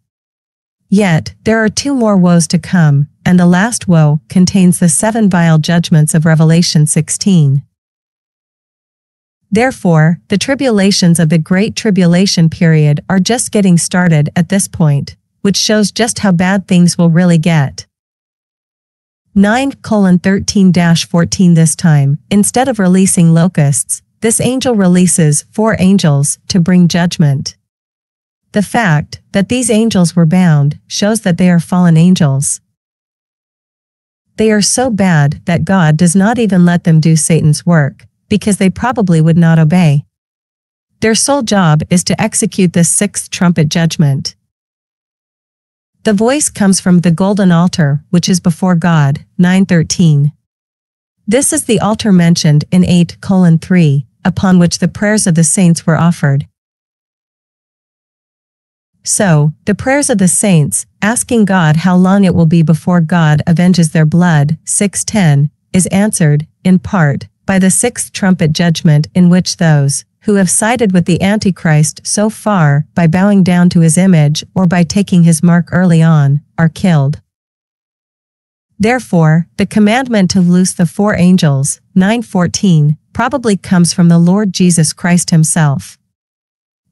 Yet, there are two more woes to come, and the last woe contains the seven vial judgments of Revelation 16. Therefore, the tribulations of the Great Tribulation period are just getting started at this point, which shows just how bad things will really get. 9 13 14 This time, instead of releasing locusts, this angel releases four angels to bring judgment. The fact that these angels were bound shows that they are fallen angels. They are so bad that God does not even let them do Satan's work, because they probably would not obey. Their sole job is to execute this sixth trumpet judgment. The voice comes from the golden altar, which is before God, 913. This is the altar mentioned in 8 colon 3, upon which the prayers of the saints were offered. So, the prayers of the saints, asking God how long it will be before God avenges their blood, 610, is answered, in part, by the sixth trumpet judgment in which those who have sided with the Antichrist so far by bowing down to his image or by taking his mark early on, are killed. Therefore, the commandment to loose the four angels, 914, probably comes from the Lord Jesus Christ himself.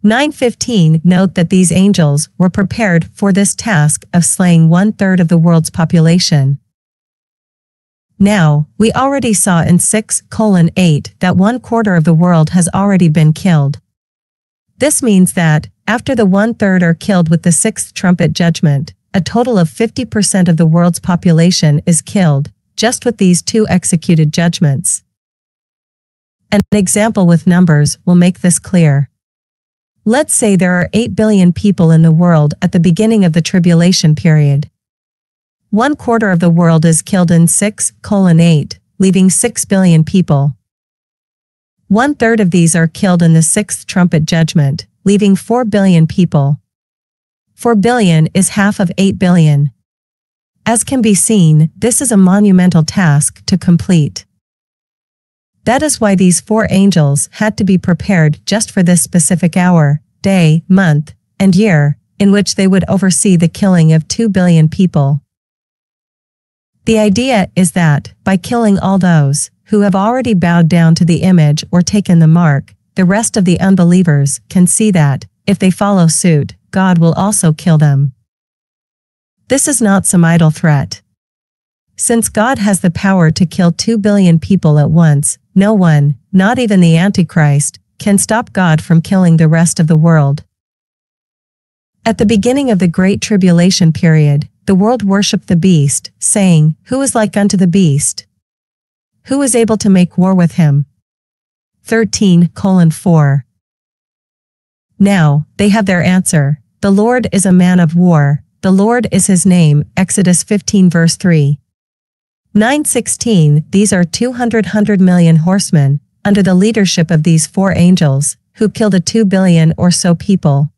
915 Note that these angels were prepared for this task of slaying one-third of the world's population. Now, we already saw in 6 colon 8 that one quarter of the world has already been killed. This means that, after the one-third are killed with the sixth trumpet judgment, a total of 50% of the world's population is killed, just with these two executed judgments. An example with numbers will make this clear. Let's say there are 8 billion people in the world at the beginning of the tribulation period. One quarter of the world is killed in 6 colon 8, leaving 6 billion people. One third of these are killed in the sixth trumpet judgment, leaving 4 billion people. 4 billion is half of 8 billion. As can be seen, this is a monumental task to complete. That is why these four angels had to be prepared just for this specific hour, day, month, and year, in which they would oversee the killing of 2 billion people. The idea is that, by killing all those who have already bowed down to the image or taken the mark, the rest of the unbelievers can see that, if they follow suit, God will also kill them. This is not some idle threat. Since God has the power to kill 2 billion people at once, no one, not even the Antichrist, can stop God from killing the rest of the world. At the beginning of the Great Tribulation period, the world worshipped the beast, saying, Who is like unto the beast? Who is able to make war with him? 13 colon 4. Now, they have their answer. The Lord is a man of war, the Lord is his name, Exodus 15 verse 3. 916 These are 200 hundred million horsemen, under the leadership of these four angels, who killed a 2 billion or so people.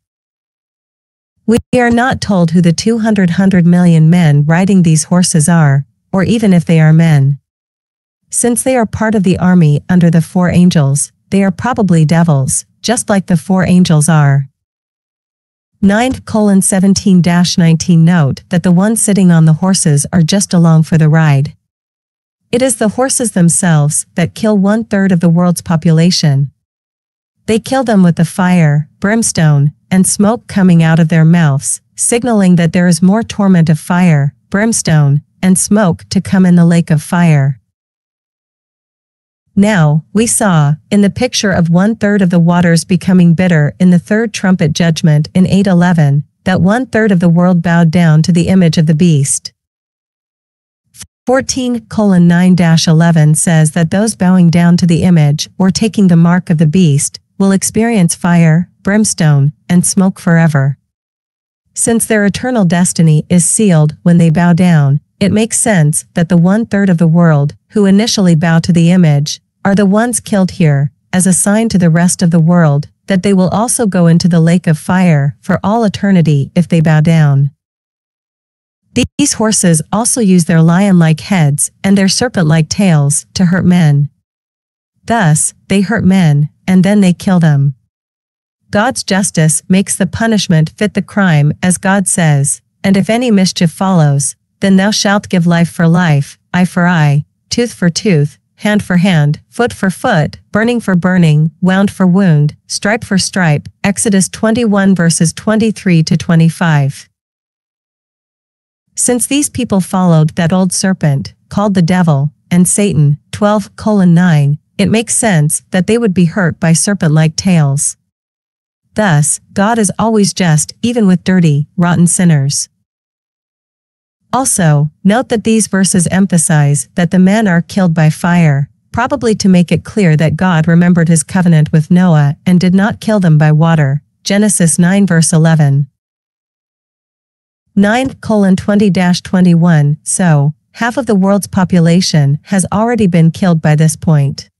We are not told who the 200 hundred million men riding these horses are, or even if they are men. Since they are part of the army under the four angels, they are probably devils, just like the four angels are. 9 colon 17 19 Note that the ones sitting on the horses are just along for the ride. It is the horses themselves that kill one third of the world's population. They kill them with the fire, brimstone, and smoke coming out of their mouths, signaling that there is more torment of fire, brimstone, and smoke to come in the lake of fire. Now, we saw, in the picture of one third of the waters becoming bitter in the third trumpet judgment in 811, that one third of the world bowed down to the image of the beast. 14 9-11 says that those bowing down to the image or taking the mark of the beast will experience fire, brimstone, and smoke forever. Since their eternal destiny is sealed when they bow down, it makes sense that the one-third of the world who initially bow to the image are the ones killed here, as a sign to the rest of the world that they will also go into the lake of fire for all eternity if they bow down. These horses also use their lion-like heads and their serpent-like tails to hurt men. Thus, they hurt men, and then they kill them. God's justice makes the punishment fit the crime as God says, and if any mischief follows, then thou shalt give life for life, eye for eye, tooth for tooth, hand for hand, foot for foot, burning for burning, wound for wound, stripe for stripe. Exodus 21 verses 23 to 25. Since these people followed that old serpent, called the devil, and Satan, 12 colon 9, it makes sense that they would be hurt by serpent-like tails. Thus, God is always just, even with dirty, rotten sinners. Also, note that these verses emphasize that the men are killed by fire, probably to make it clear that God remembered his covenant with Noah and did not kill them by water. Genesis 9 verse 11. 9 colon 20-21, so, half of the world's population has already been killed by this point.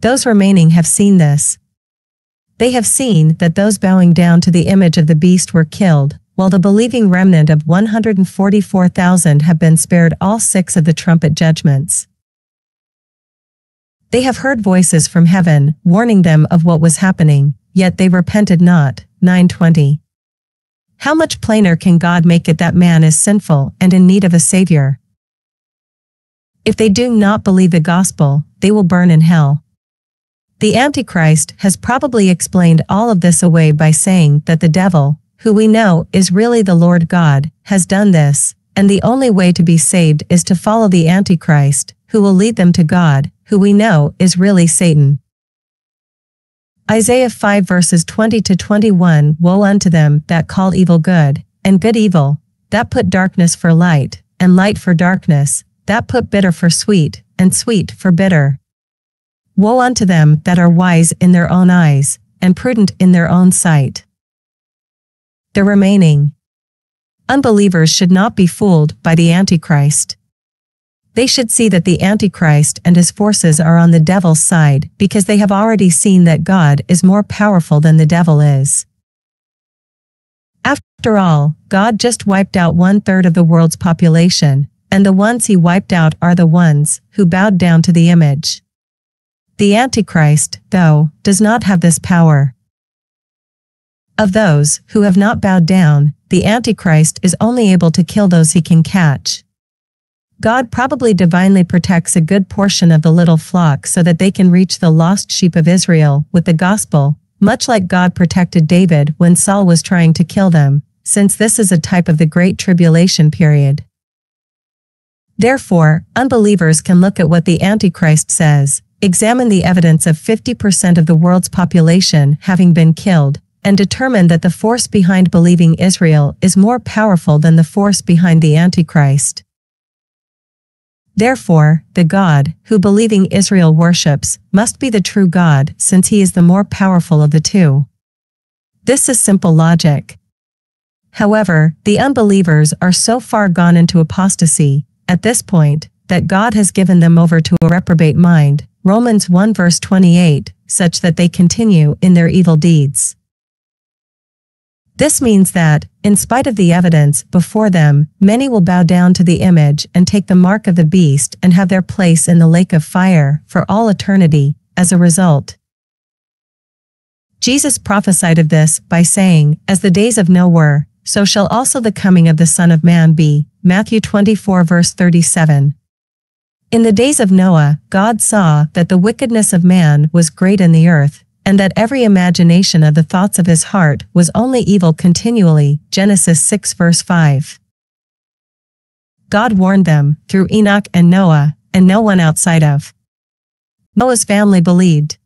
Those remaining have seen this. They have seen that those bowing down to the image of the beast were killed, while the believing remnant of 144,000 have been spared all six of the trumpet judgments. They have heard voices from heaven, warning them of what was happening, yet they repented not. 920. How much plainer can God make it that man is sinful and in need of a Savior? If they do not believe the gospel, they will burn in hell. The Antichrist has probably explained all of this away by saying that the devil, who we know is really the Lord God, has done this, and the only way to be saved is to follow the Antichrist, who will lead them to God, who we know is really Satan. Isaiah 5 verses 20 to 21 Woe unto them that call evil good, and good evil, that put darkness for light, and light for darkness, that put bitter for sweet, and sweet for bitter. Woe unto them that are wise in their own eyes, and prudent in their own sight. The remaining unbelievers should not be fooled by the Antichrist. They should see that the Antichrist and his forces are on the devil's side because they have already seen that God is more powerful than the devil is. After all, God just wiped out one third of the world's population, and the ones he wiped out are the ones who bowed down to the image. The Antichrist, though, does not have this power. Of those who have not bowed down, the Antichrist is only able to kill those he can catch. God probably divinely protects a good portion of the little flock so that they can reach the lost sheep of Israel with the gospel, much like God protected David when Saul was trying to kill them, since this is a type of the Great Tribulation period. Therefore, unbelievers can look at what the Antichrist says, examine the evidence of 50% of the world's population having been killed, and determine that the force behind believing Israel is more powerful than the force behind the Antichrist. Therefore, the God, who believing Israel worships, must be the true God since he is the more powerful of the two. This is simple logic. However, the unbelievers are so far gone into apostasy, at this point, that God has given them over to a reprobate mind, Romans 1 verse 28, such that they continue in their evil deeds. This means that, in spite of the evidence before them, many will bow down to the image and take the mark of the beast and have their place in the lake of fire for all eternity, as a result. Jesus prophesied of this by saying, As the days of Noah were, so shall also the coming of the Son of Man be. Matthew 24 verse 37. In the days of Noah, God saw that the wickedness of man was great in the earth, and that every imagination of the thoughts of his heart was only evil continually. Genesis 6 verse 5. God warned them through Enoch and Noah, and no one outside of Noah's family believed.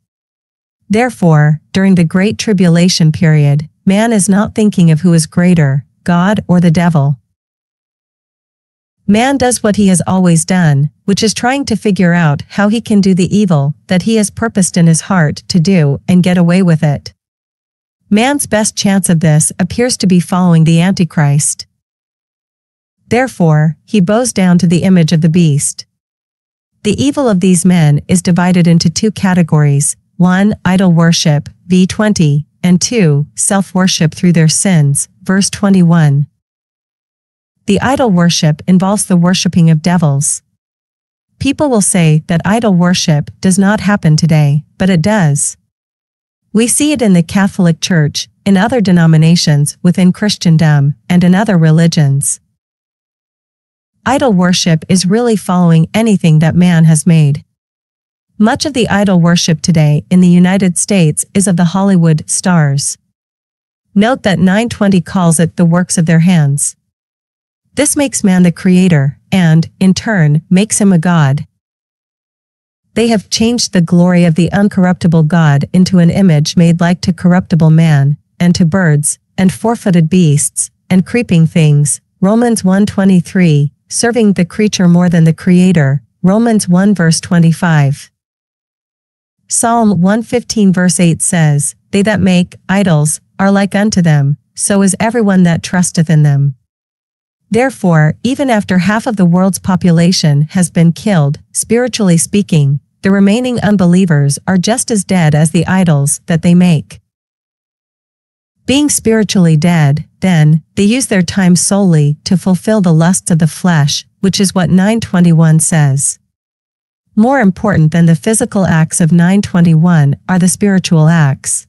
Therefore, during the Great Tribulation period, Man is not thinking of who is greater, God or the devil. Man does what he has always done, which is trying to figure out how he can do the evil that he has purposed in his heart to do and get away with it. Man's best chance of this appears to be following the Antichrist. Therefore, he bows down to the image of the beast. The evil of these men is divided into two categories, 1. Idol worship, v20, and 2. Self-worship through their sins, verse 21. The idol worship involves the worshipping of devils. People will say that idol worship does not happen today, but it does. We see it in the Catholic Church, in other denominations within Christendom, and in other religions. Idol worship is really following anything that man has made. Much of the idol worship today in the United States is of the Hollywood stars. Note that 920 calls it the works of their hands. This makes man the creator, and, in turn, makes him a god. They have changed the glory of the uncorruptible God into an image made like to corruptible man, and to birds, and four-footed beasts, and creeping things, Romans 1.23, serving the creature more than the creator, Romans 1 verse 25. Psalm 115 verse 8 says, They that make idols are like unto them, so is everyone that trusteth in them. Therefore, even after half of the world's population has been killed, spiritually speaking, the remaining unbelievers are just as dead as the idols that they make. Being spiritually dead, then, they use their time solely to fulfill the lusts of the flesh, which is what 921 says. More important than the physical acts of 921 are the spiritual acts.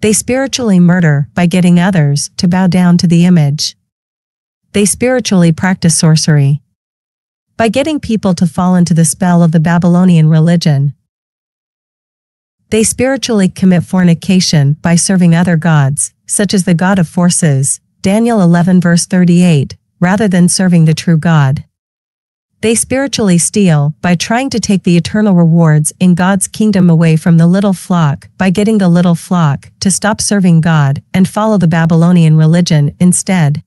They spiritually murder by getting others to bow down to the image. They spiritually practice sorcery by getting people to fall into the spell of the Babylonian religion. They spiritually commit fornication by serving other gods, such as the God of forces, Daniel 11 verse 38, rather than serving the true God. They spiritually steal by trying to take the eternal rewards in God's kingdom away from the little flock by getting the little flock to stop serving God and follow the Babylonian religion instead.